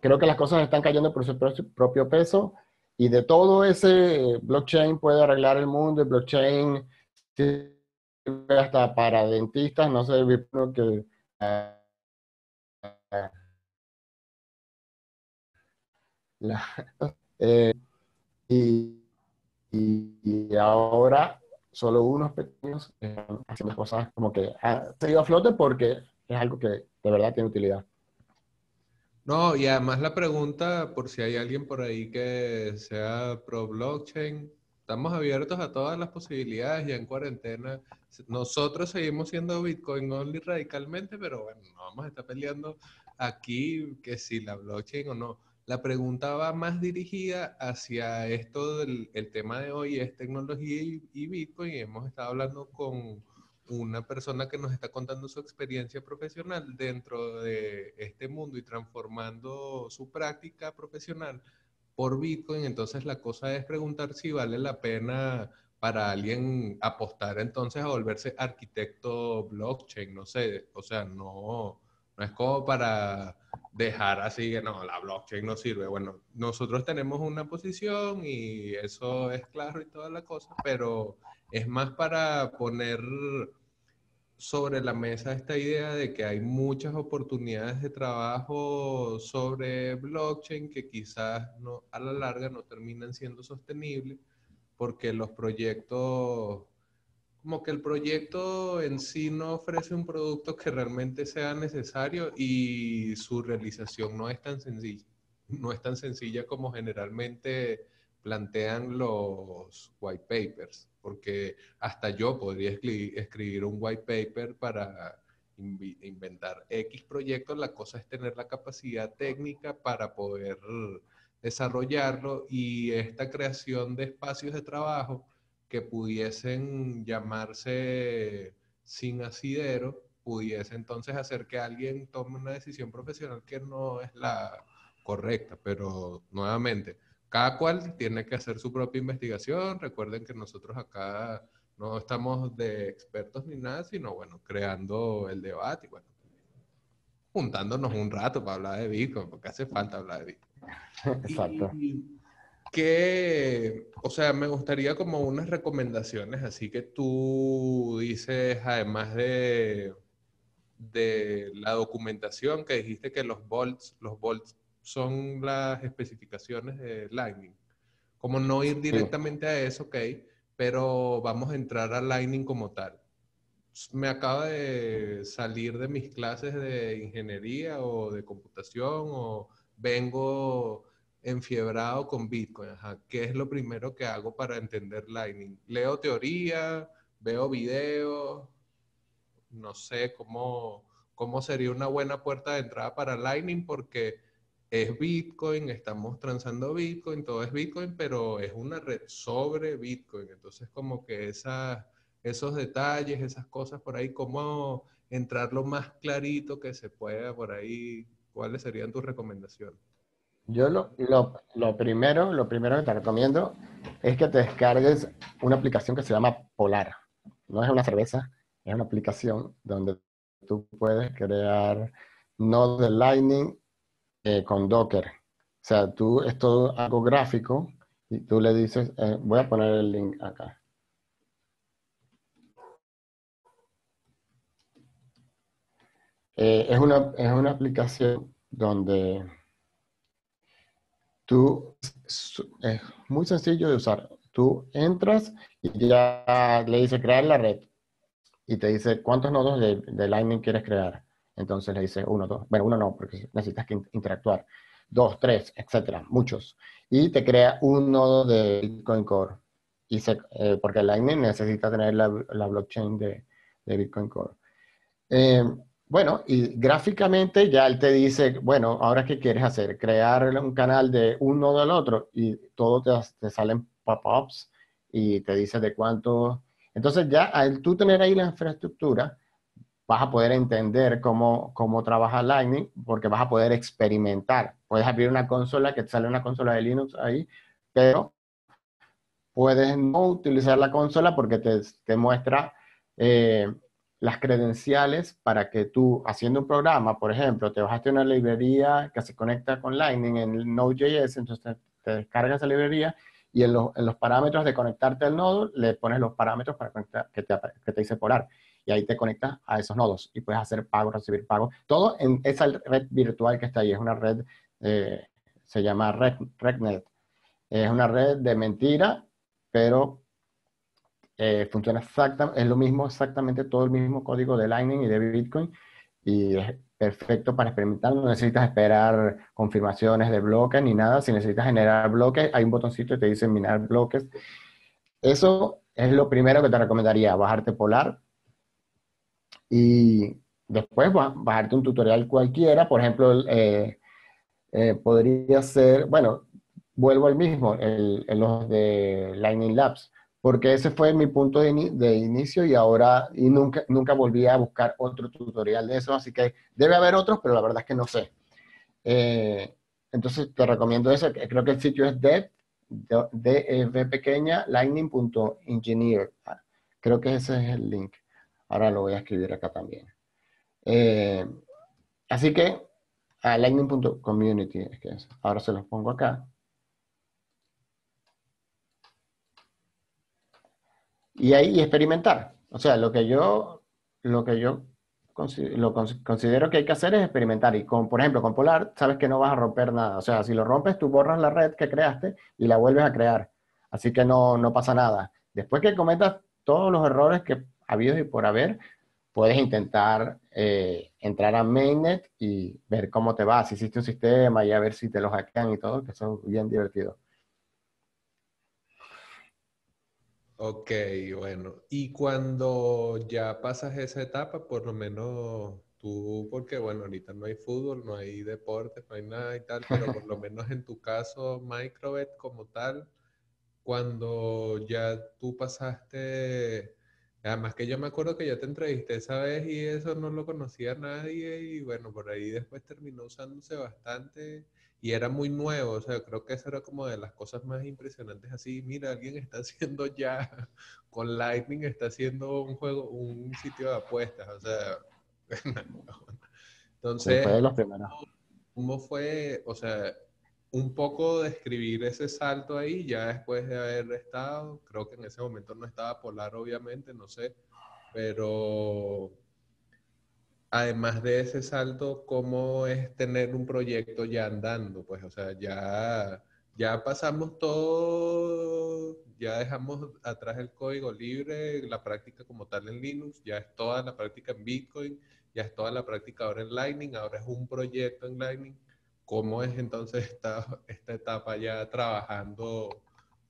creo que las cosas están cayendo por su propio peso y de todo ese blockchain puede arreglar el mundo, el blockchain sirve hasta para dentistas, no sé, que... Eh, y, y, ahora solo unos pequeños están haciendo cosas como que ha seguido a flote porque es algo que de verdad tiene utilidad. No, y además la pregunta, por si hay alguien por ahí que sea pro blockchain, estamos abiertos a todas las posibilidades ya en cuarentena. Nosotros seguimos siendo Bitcoin only radicalmente, pero bueno, no vamos a estar peleando aquí que si la blockchain o no. La pregunta va más dirigida hacia esto del el tema de hoy, es tecnología y, Bitcoin. Hemos estado hablando con una persona que nos está contando su experiencia profesional dentro de este mundo y transformando su práctica profesional por Bitcoin, entonces la cosa es preguntar si vale la pena para alguien apostar entonces a volverse arquitecto blockchain, no sé, o sea, no, no es como para dejar así que no, la blockchain no sirve. Bueno, nosotros tenemos una posición y eso es claro y toda la cosa, pero es más para poner sobre la mesa esta idea de que hay muchas oportunidades de trabajo sobre blockchain que quizás a la larga no terminan siendo sostenibles porque los proyectos, como que el proyecto en sí no ofrece un producto que realmente sea necesario y su realización no es tan sencilla. No es tan sencilla como generalmente plantean los white papers porque hasta yo podría escribir un white paper para inventar X proyectos, la cosa es tener la capacidad técnica para poder desarrollarlo y esta creación de espacios de trabajo que pudiesen llamarse sin asidero, pudiese entonces hacer que alguien tome una decisión profesional que no es la correcta, pero nuevamente, cada cual tiene que hacer su propia investigación. Recuerden que nosotros acá no estamos de expertos ni nada, sino bueno, creando el debate y bueno, juntándonos un rato para hablar de Bitcoin, porque hace falta hablar de Bitcoin. Exacto. que, o sea, me gustaría como unas recomendaciones, así que tú dices, además de, de la documentación que dijiste que los volts, los volts son las especificaciones de Lightning. Como no ir directamente a eso, ok, pero vamos a entrar a Lightning como tal. Me acaba de salir de mis clases de ingeniería o de computación o vengo enfiebrado con Bitcoin. ¿Qué es lo primero que hago para entender Lightning? Leo teoría, veo videos, no sé cómo, cómo sería una buena puerta de entrada para Lightning porque es Bitcoin, estamos transando Bitcoin, todo es Bitcoin, pero es una red sobre Bitcoin. Entonces, como que esos detalles, esas cosas por ahí, cómo entrar lo más clarito que se pueda por ahí, ¿cuáles serían tus recomendaciones? Yo lo, lo, lo, primero, lo primero que te recomiendo es que te descargues una aplicación que se llama Polar. No es una cerveza, es una aplicación donde tú puedes crear nodos de Lightning eh, con Docker. O sea, tú es todo algo gráfico y tú le dices, eh, voy a poner el link acá. Eh, es, una, es una aplicación donde tú, es muy sencillo de usar. Tú entras y ya le dice crear la red y te dice cuántos nodos de, de Lightning quieres crear. Entonces le dice uno, dos. Bueno, uno no, porque necesitas que interactuar. Dos, tres, etcétera, muchos. Y te crea un nodo de Bitcoin Core. Y se, eh, porque Lightning necesita tener la, la blockchain de, de, Bitcoin Core. Eh, bueno, y gráficamente ya él te dice, bueno, ahora qué quieres hacer, crear un canal de un nodo al otro y todo te, te salen pop-ups y te dice de cuánto. Entonces ya al tú tener ahí la infraestructura, vas a poder entender cómo, cómo trabaja Lightning porque vas a poder experimentar. Puedes abrir una consola que te sale una consola de Linux ahí, pero puedes no utilizar la consola porque te, te muestra eh, las credenciales para que tú, haciendo un programa, por ejemplo, te bajaste una librería que se conecta con Lightning en Node.js, entonces te, descargas esa librería y en, en, los parámetros de conectarte al nodo le pones los parámetros para que te, que te dice Polar y ahí te conectas a esos nodos y puedes hacer pagos, recibir pagos, todo en esa red virtual que está ahí, es una red, eh, se llama Red, RedNet, es una red de mentira, pero eh, funciona exactamente, es lo mismo, exactamente todo el mismo código de Lightning y de Bitcoin y es perfecto para experimentar, no necesitas esperar confirmaciones de bloques ni nada, si necesitas generar bloques, hay un botoncito que te dice minar bloques. Eso es lo primero que te recomendaría, bajarte Polar, y después bajarte un tutorial cualquiera, por ejemplo, eh, eh, podría ser, bueno, vuelvo al mismo, el, los de Lightning Labs, porque ese fue mi punto de, inicio y ahora, y nunca, nunca volví a buscar otro tutorial de eso, así que debe haber otros, pero la verdad es que no sé. Eh, entonces te recomiendo eso, creo que el sitio es dev, de, pequeña, lightning.engineer. Creo que ese es el link. Ahora lo voy a escribir acá también. Eh, así que a lightning.community, es que ahora se los pongo acá. Y ahí experimentar. O sea, lo que yo, lo que yo considero que hay que hacer es experimentar. Y con, por ejemplo, con Polar, sabes que no vas a romper nada. O sea, si lo rompes, tú borras la red que creaste y la vuelves a crear. Así que no, no pasa nada. Después que cometas todos los errores que habidos y por haber, puedes intentar eh, entrar a Mainnet y ver cómo te va, si hiciste un sistema y a ver si te lo hackean y todo, que eso es bien divertido. Ok, bueno. Y cuando ya pasas esa etapa, por lo menos tú, porque bueno, ahorita no hay fútbol, no hay deportes, no hay nada y tal, pero por lo menos en tu caso, Microbet como tal, cuando ya tú pasaste Además que yo me acuerdo que yo te entrevisté esa vez y eso no lo conocía nadie y bueno, por ahí después terminó usándose bastante y era muy nuevo, o sea, creo que eso era como de las cosas más impresionantes así, mira, alguien está haciendo ya con Lightning, está haciendo un juego, un sitio de apuestas, o sea, entonces, ¿cómo fue, o sea, un poco describir ese salto ahí, ya después de haber estado, creo que en ese momento no estaba Polar, obviamente, no sé, pero además de ese salto, ¿cómo es tener un proyecto ya andando? Pues, o sea, ya, ya pasamos todo, ya dejamos atrás el código libre, la práctica como tal en Linux, ya es toda la práctica en Bitcoin, ya es toda la práctica ahora en Lightning, ahora es un proyecto en Lightning ¿Cómo es entonces esta, esta etapa ya trabajando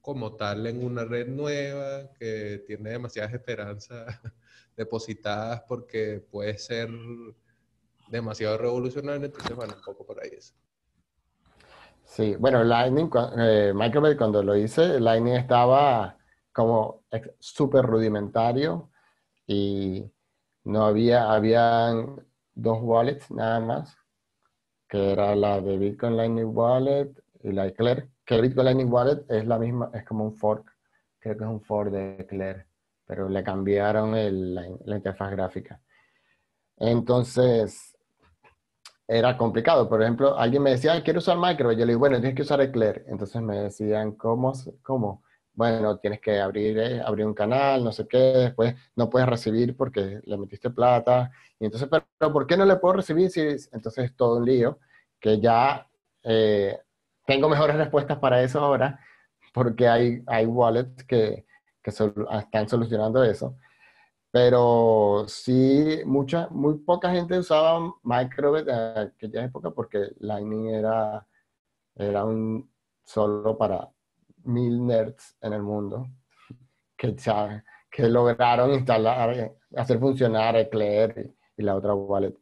como tal en una red nueva que tiene demasiadas esperanzas depositadas porque puede ser demasiado revolucionario? Entonces, bueno, un poco por ahí eso. Sí, bueno, Lightning, eh, cuando lo hice, Lightning estaba como súper rudimentario y no había, habían dos wallets nada más que era la de Bitcoin Lightning Wallet y la de Claire, que Bitcoin Lightning Wallet es la misma, es como un fork, creo que es un fork de Claire, pero le cambiaron la, interfaz gráfica. Entonces, era complicado. Por ejemplo, alguien me decía, quiero usar Micro:bit. Yo le digo, bueno, tienes que usar Eclair. Entonces me decían, ¿cómo? ¿Cómo? Bueno, tienes que abrir, eh, abrir un canal, no sé qué, después no puedes recibir porque le metiste plata. Y entonces, pero, ¿por qué no le puedo recibir si entonces es todo un lío? Que ya eh, tengo mejores respuestas para eso ahora, porque hay, hay wallets que, que están solucionando eso. Pero sí, mucha, muy poca gente usaba Microbit en aquella época porque Lightning era, era un solo para mil nerds en el mundo que, que lograron instalar, hacer funcionar Eclair y, la otra wallet.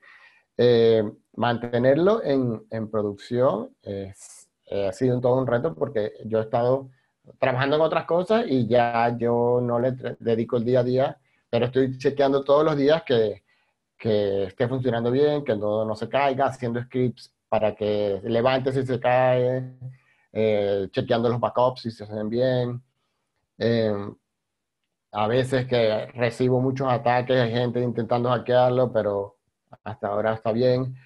Eh, mantenerlo en, en producción es, eh, ha sido todo un reto porque yo he estado trabajando en otras cosas y ya yo no le dedico el día a día pero estoy chequeando todos los días que, que esté funcionando bien, que todo no se caiga, haciendo scripts para que levante si se cae, eh, chequeando los backups si se hacen bien. Em, a veces que recibo muchos ataques de gente intentando hackearlo, pero hasta ahora está bien.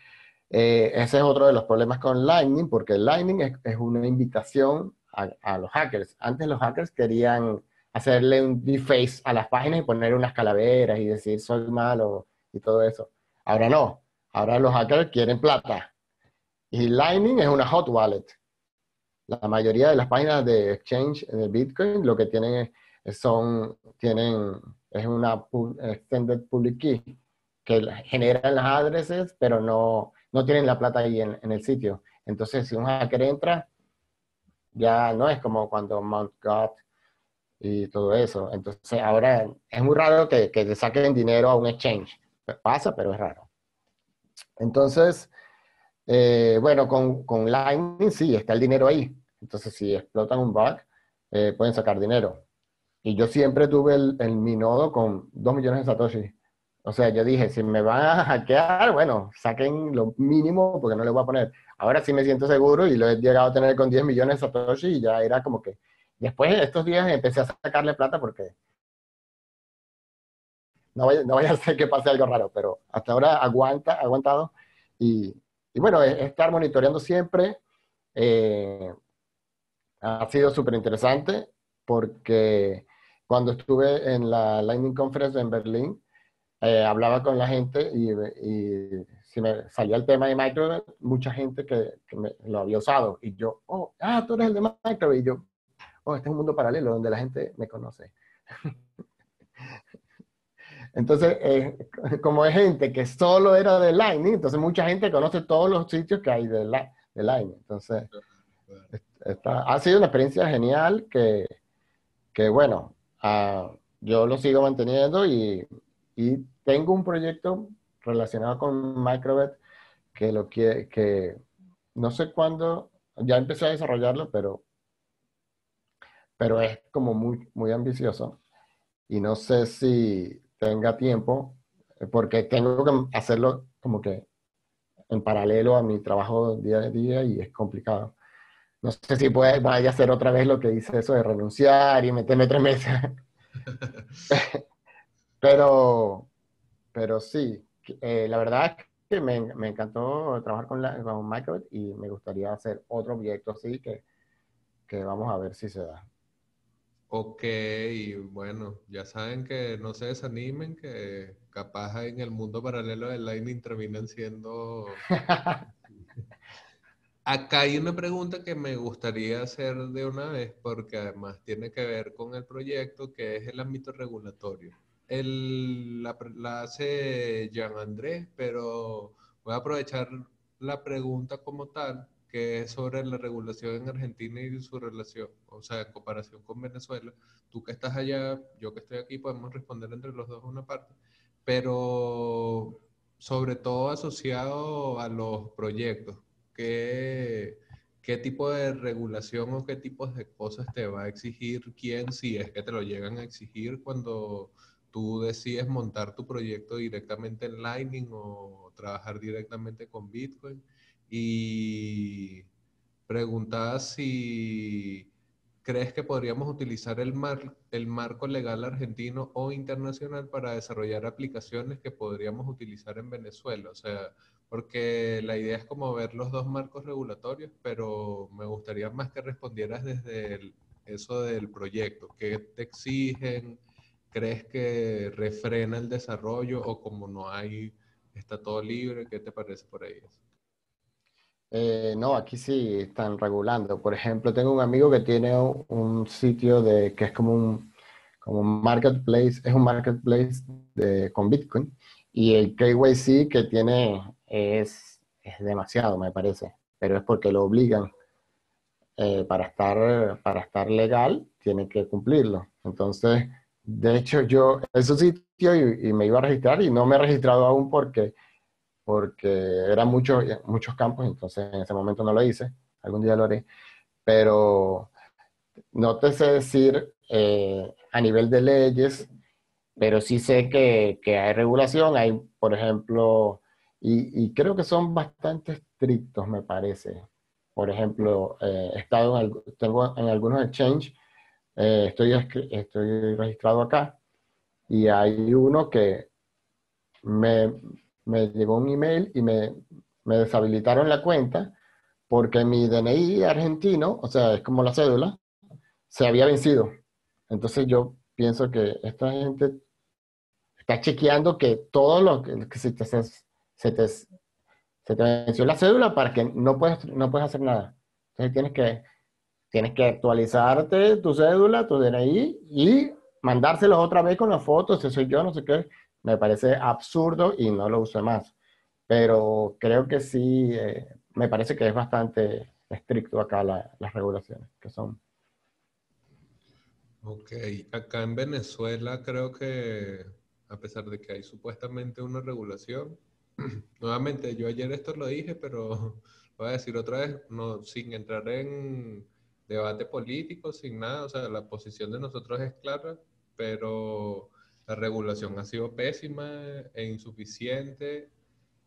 Eh, ese es otro de los problemas con Lightning, porque Lightning es, es una invitación a, a, los hackers. Antes los hackers querían hacerle un deface a las páginas y poner unas calaveras y decir soy malo y todo eso. Ahora no. Ahora los hackers quieren plata. Y Lightning es una hot wallet. La mayoría de las páginas de exchange de Bitcoin lo que tienen es, son, tienen, es una extended public key que generan las adreses, pero no, no tienen la plata ahí en, en el sitio. Entonces, si un hacker entra, ya no es como cuando Mt. Gox y todo eso. Entonces, ahora es muy raro que, que te saquen dinero a un exchange. Pasa, pero es raro. Entonces, eh, bueno, con, con, Lightning sí, está el dinero ahí. Entonces, si explotan un bug, eh, pueden sacar dinero. Y yo siempre tuve el, el, mi nodo con 2 millones de Satoshi. O sea, yo dije, si me van a hackear, bueno, saquen lo mínimo porque no le voy a poner. Ahora sí me siento seguro y lo he llegado a tener con 10 millones de Satoshi y ya era como que Después de estos días empecé a sacarle plata porque no vaya, no vaya a ser que pase algo raro, pero hasta ahora aguanta, aguantado. Y, y bueno, estar monitoreando siempre eh, ha sido súper interesante porque cuando estuve en la Lightning Conference en Berlín, eh, hablaba con la gente y, y, si me salía el tema de Microsoft, mucha gente que, me, lo había usado. Y yo, oh, ah, tú eres el de Microsoft. Y yo, oh, este es un mundo paralelo donde la gente me conoce. Entonces, eh, como es gente que solo era de Lightning, entonces mucha gente conoce todos los sitios que hay de, de Lightning. Entonces, ha sido una experiencia genial que, que bueno, uh, yo lo sigo manteniendo y, y, tengo un proyecto relacionado con Microbit que lo que, que no sé cuándo, ya empecé a desarrollarlo, pero pero es como muy, muy ambicioso y no sé si tenga tiempo eh, porque tengo que hacerlo como que en paralelo a mi trabajo día a día y es complicado. No sé si puede, vaya a hacer otra vez lo que hice eso de renunciar y meterme tres meses. pero, pero sí, eh, la verdad es que me, me encantó trabajar con, la, con y me gustaría hacer otro proyecto así que, que vamos a ver si se da. Ok, bueno, ya saben que no se desanimen, que capaz en el mundo paralelo del Lightning terminan siendo... Acá hay una pregunta que me gustaría hacer de una vez, porque además tiene que ver con el proyecto, que es el ámbito regulatorio. El, la, la hace Jean Andrés, pero voy a aprovechar la pregunta como tal que es sobre la regulación en Argentina y su relación, o sea, en comparación con Venezuela. Tú que estás allá, yo que estoy aquí, podemos responder entre los dos una parte, pero sobre todo asociado a los proyectos. ¿Qué, qué tipo de regulación o qué tipos de cosas te va a exigir quién, si es que te lo llegan a exigir cuando tú decides montar tu proyecto directamente en Lightning o trabajar directamente con Bitcoin? Y preguntaba si ¿crees que podríamos utilizar el, mar, el marco legal argentino o internacional para desarrollar aplicaciones que podríamos utilizar en Venezuela? O sea, porque la idea es como ver los dos marcos regulatorios, pero me gustaría más que respondieras desde eso del proyecto. ¿Qué te exigen? ¿Crees que refrena el desarrollo o como no hay, está todo libre? ¿Qué te parece por ahí? Eh, no, aquí sí están regulando. Por ejemplo, tengo un amigo que tiene un, sitio de, que es como un, como un marketplace, es un marketplace de, con Bitcoin y el KYC que tiene es, es demasiado, me parece, pero es porque lo obligan. Eh, para, estar, para estar legal, tiene que cumplirlo. Entonces, de hecho, yo, ese sitio y, y me iba a registrar y no me he registrado aún porque porque eran muchos, muchos campos, entonces en ese momento no lo hice, algún día lo haré, pero no te sé decir eh, a nivel de leyes, pero sí sé que, que hay regulación, hay, por ejemplo, y, creo que son bastante estrictos, me parece. Por ejemplo, eh, he estado en, tengo en algunos exchanges, eh, estoy, estoy registrado acá, y hay uno que me, me llegó un email y me, deshabilitaron la cuenta porque mi DNI argentino, o sea, es como la cédula, se había vencido. Entonces yo pienso que esta gente está chequeando que todo lo que, se, te, se, te, venció la cédula para que no puedes, no puedes hacer nada. Entonces tienes que, tienes que actualizarte tu cédula, tu DNI y mandárselos otra vez con las fotos, si soy yo, no sé qué me parece absurdo y no lo uso más. Pero creo que sí, eh, me parece que es bastante estricto acá las regulaciones que son. Ok, acá en Venezuela creo que a pesar de que hay supuestamente una regulación, nuevamente yo ayer esto lo dije, pero voy a decir otra vez, no, sin entrar en debate político, sin nada, o sea, la posición de nosotros es clara, pero la regulación ha sido pésima e insuficiente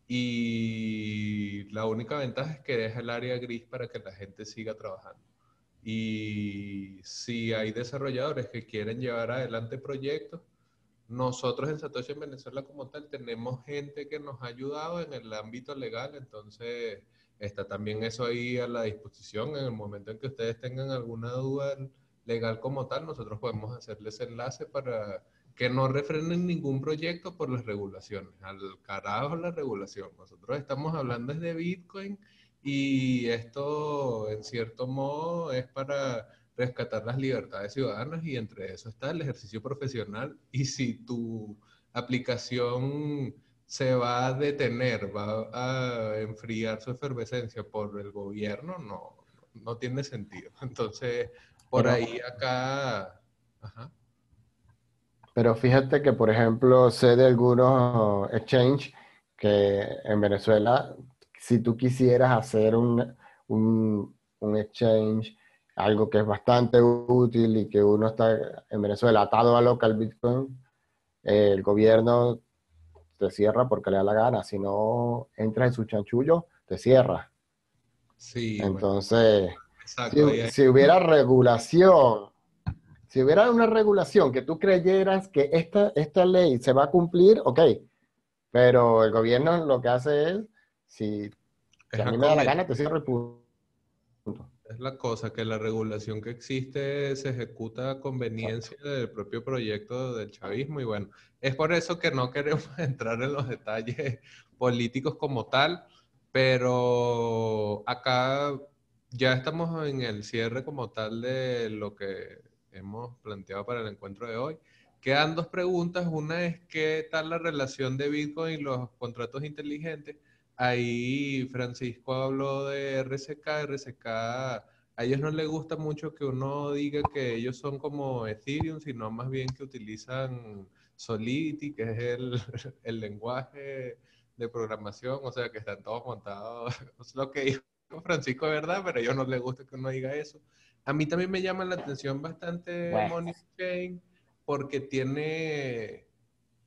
y la única ventaja es que deja el área gris para que la gente siga trabajando. Y si hay desarrolladores que quieren llevar adelante proyectos, nosotros en Satoshi en Venezuela como tal tenemos gente que nos ha ayudado en el ámbito legal, entonces está también eso ahí a la disposición. En el momento en que ustedes tengan alguna duda legal como tal, nosotros podemos hacerles enlace para que no refrenen ningún proyecto por las regulaciones. Al carajo la regulación. Nosotros estamos hablando desde Bitcoin y esto en cierto modo es para rescatar las libertades ciudadanas y entre eso está el ejercicio profesional. Y si tu aplicación se va a detener, va a enfriar su efervescencia por el gobierno, no, no tiene sentido. Entonces, por ahí acá... Ajá. Pero fíjate que, por ejemplo, sé de algunos exchange que en Venezuela, si tú quisieras hacer un, un, exchange, algo que es bastante útil y que uno está en Venezuela atado a local Bitcoin, el gobierno te cierra porque le da la gana. Si no entras en su chanchullo, te cierra. Sí. Entonces, si, hubiera regulación si hubiera una regulación que tú creyeras que esta, esta ley se va a cumplir, ok, pero el gobierno lo que hace es, si, a mí me da la gana, te cierro el punto. Es la cosa, que la regulación que existe se ejecuta a conveniencia del propio proyecto del chavismo y bueno, es por eso que no queremos entrar en los detalles políticos como tal, pero acá ya estamos en el cierre como tal de lo que hemos planteado para el encuentro de hoy. Quedan dos preguntas. Una es qué tal la relación de Bitcoin y los contratos inteligentes. Ahí Francisco habló de RCK. RCK, a ellos no les gusta mucho que uno diga que ellos son como Ethereum, sino más bien que utilizan Solidity, que es el, el lenguaje de programación, o sea, que están todos montados. Es lo que dijo Francisco, ¿verdad? Pero a ellos no les gusta que uno diga eso. A mí también me llama la atención bastante Money Chain porque tiene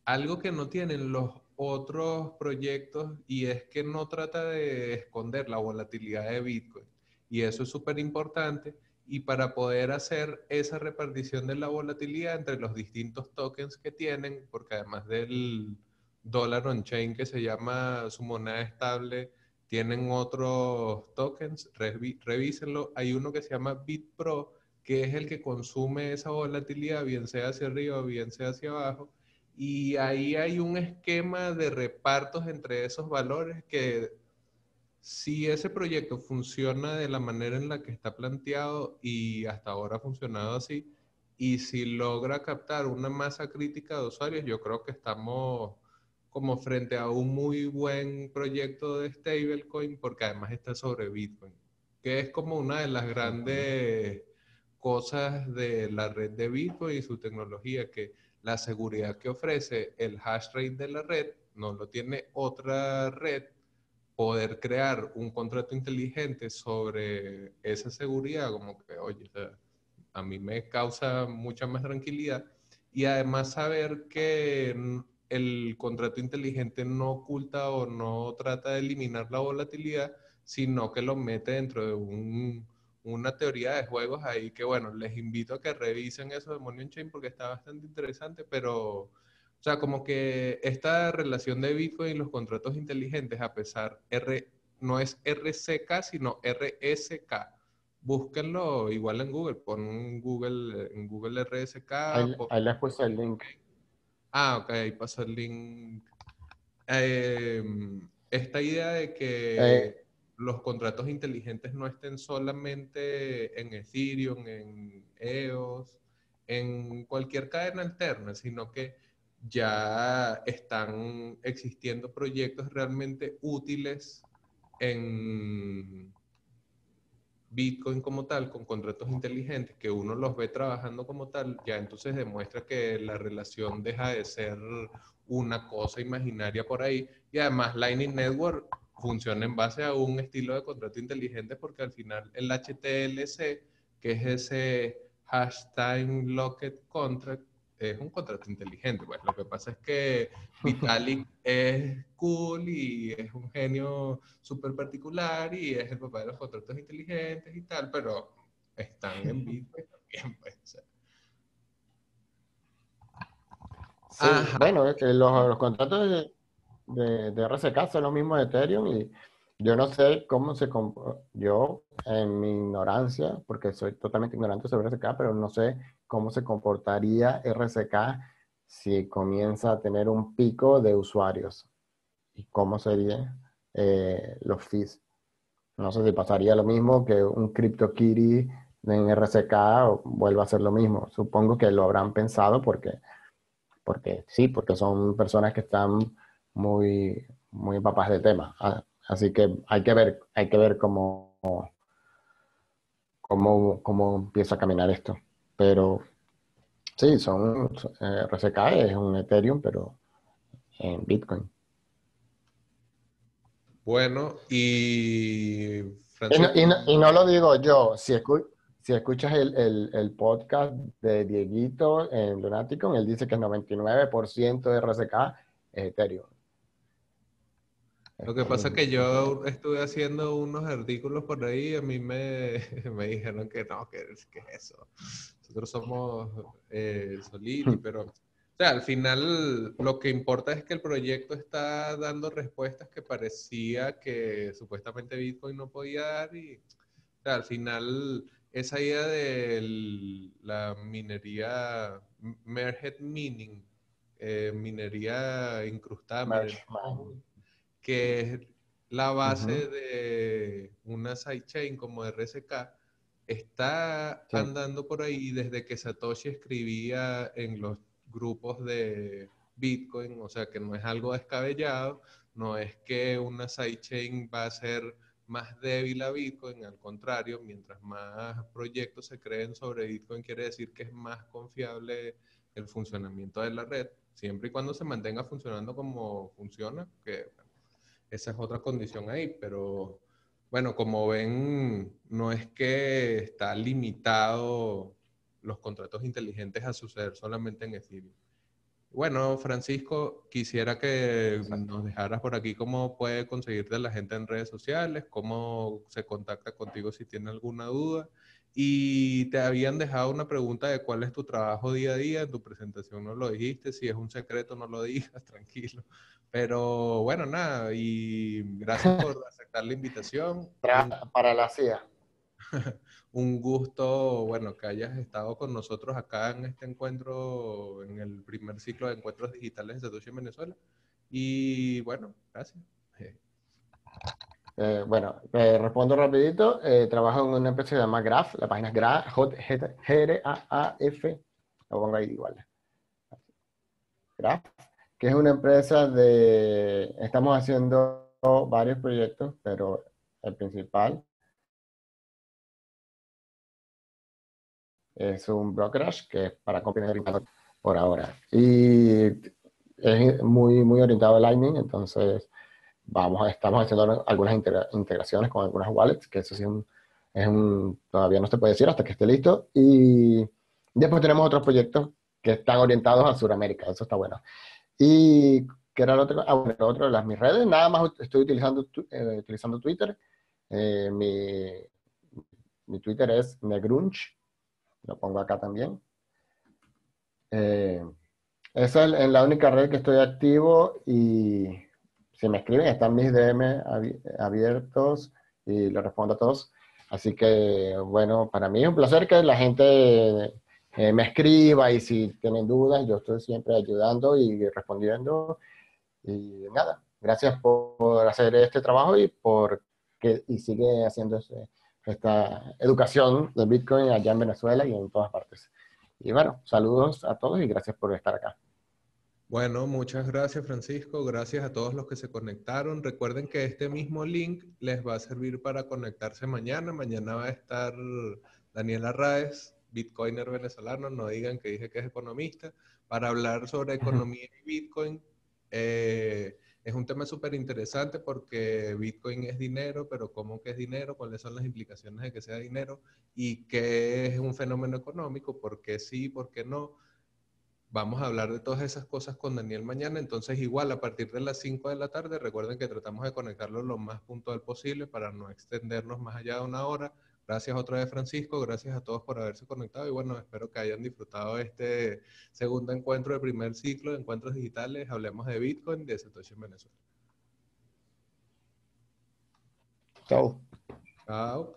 algo que no tienen los otros proyectos y es que no trata de esconder la volatilidad de Bitcoin. Y eso es súper importante y para poder hacer esa repartición de la volatilidad entre los distintos tokens que tienen, porque además del dólar on-chain que se llama su moneda estable, tienen otros tokens, revísenlo. Hay uno que se llama BitPro, que es el que consume esa volatilidad, bien sea hacia arriba bien sea hacia abajo. Y ahí hay un esquema de repartos entre esos valores que si ese proyecto funciona de la manera en la que está planteado y hasta ahora ha funcionado así, y si logra captar una masa crítica de usuarios, yo creo que estamos como frente a un muy buen proyecto de stablecoin porque además está sobre Bitcoin, que es como una de las grandes cosas de la red de Bitcoin y su tecnología, que la seguridad que ofrece el hash rate de la red no lo tiene otra red, poder crear un contrato inteligente sobre esa seguridad, como que, oye, a mí me causa mucha más tranquilidad. Y además saber que el contrato inteligente no oculta o no trata de eliminar la volatilidad, sino que lo mete dentro de una teoría de juegos ahí que, bueno, les invito a que revisen eso de Money Chain porque está bastante interesante, pero, o sea, como que esta relación de Bitcoin y los contratos inteligentes, a pesar, R, no es RCK, sino RSK. Búsquenlo igual en Google, pon Google, en Google RSK. Ahí, ahí les puse el link. Ah, ok, ahí pasa el link. Em, esta idea de que eh. los contratos inteligentes no estén solamente en Ethereum, en EOS, en cualquier cadena alterna, sino que ya están existiendo proyectos realmente útiles en, Bitcoin como tal, con contratos inteligentes, que uno los ve trabajando como tal, ya entonces demuestra que la relación deja de ser una cosa imaginaria por ahí. Y además Lightning Network funciona en base a un estilo de contrato inteligente porque al final el HTLC, que es ese hashtag locked contract, es un contrato inteligente. Pues lo que pasa es que Vitalik es cool y es un genio súper particular y es el papá de los contratos inteligentes y tal, pero están en Bitcoin también. Pues, sí, bueno, es que los, contratos de, de, RCK son los mismos de Ethereum y yo no sé cómo se... Yo, en mi ignorancia, porque soy totalmente ignorante sobre RCK, pero no sé cómo se comportaría RSK si comienza a tener un pico de usuarios y cómo serían eh, los fees. No sé si pasaría lo mismo que un CryptoKitty en RSK vuelva a ser lo mismo. Supongo que lo habrán pensado porque, porque sí, porque son personas que están muy, muy papás de tema. Así que hay que ver, hay que ver cómo, cómo, cómo empieza a caminar esto. Pero sí, son eh, RSK es un Ethereum, pero en Bitcoin. Bueno, y... Y no, lo digo yo, si, si escuchas el, podcast de Dieguito en Lunaticon, él dice que el 99% de RSK es Ethereum. Lo que pasa es que yo estuve haciendo unos artículos por ahí y a mí me, dijeron que no, que, que, es eso. Nosotros somos eh, hmm. pero o sea, al final lo que importa es que el proyecto está dando respuestas que parecía que supuestamente Bitcoin no podía dar y o sea, al final esa idea de la minería, merged mining, eh, minería incrustada, que es la base de una sidechain como RSK, está andando por ahí desde que Satoshi escribía en los grupos de Bitcoin, o sea que no es algo descabellado, no es que una sidechain va a ser más débil a Bitcoin, al contrario, mientras más proyectos se creen sobre Bitcoin, quiere decir que es más confiable el funcionamiento de la red, siempre y cuando se mantenga funcionando como funciona, que esa es otra condición ahí, pero bueno, como ven, no es que está limitado los contratos inteligentes a suceder solamente en Ethereum. Bueno, Francisco, quisiera que nos dejaras por aquí cómo puede conseguirte la gente en redes sociales, cómo se contacta contigo si tiene alguna duda y te habían dejado una pregunta de cuál es tu trabajo día a día. En tu presentación no lo dijiste, si es un secreto no lo digas, tranquilo. Pero bueno, nada, y gracias por aceptar la invitación. Para, la CIA. un gusto, bueno, que hayas estado con nosotros acá en este encuentro, en el primer ciclo de encuentros digitales de Satoshi en Venezuela. Y bueno, gracias. Eh, bueno, respondo rapidito. Eh, trabajo en una empresa que se llama Graph. La página es Graph, G-R-A-A-F. Lo pongo ahí igual. Graph, que es una empresa de... Estamos haciendo varios proyectos, pero el principal es un brokerage que es para compañías por ahora. Y es muy, muy orientado a Lightning, entonces vamos, estamos haciendo algunas integraciones con algunas wallets, que eso sí es un, todavía no se puede decir hasta que esté listo. Y después tenemos otros proyectos que están orientados a Sudamérica, eso está bueno. Y que era el otro, ah, bueno, otro de las mis redes, nada más estoy utilizando, eh, utilizando Twitter. Eh, mi, mi, Twitter es negrunch, lo pongo acá también. Eh, esa es la única red que estoy activo y si me escriben, están mis DM abiertos y les respondo a todos. Así que, bueno, para mí es un placer que la gente eh, me escriba y si tienen dudas, yo estoy siempre ayudando y respondiendo. Y nada, gracias por hacer este trabajo y por que y sigue haciendo esta educación de Bitcoin allá en Venezuela y en todas partes. Y bueno, saludos a todos y gracias por estar acá. Bueno, muchas gracias Francisco, gracias a todos los que se conectaron. Recuerden que este mismo link les va a servir para conectarse mañana. Mañana va a estar Daniela Raez, Bitcoiner venezolano, no digan que dije que es economista, para hablar sobre economía y Bitcoin. Eh, es un tema súper interesante porque Bitcoin es dinero, pero ¿cómo que es dinero? ¿Cuáles son las implicaciones de que sea dinero? ¿Y qué es un fenómeno económico? ¿Por qué sí? ¿Por qué no? Vamos a hablar de todas esas cosas con Daniel mañana, entonces igual a partir de las 5 de la tarde, recuerden que tratamos de conectarlo lo más puntual posible para no extendernos más allá de una hora. Gracias otra vez Francisco, gracias a todos por haberse conectado y bueno, espero que hayan disfrutado este segundo encuentro del primer ciclo de encuentros digitales. Hablemos de Bitcoin de Satoshi en Venezuela. Chao. Chao.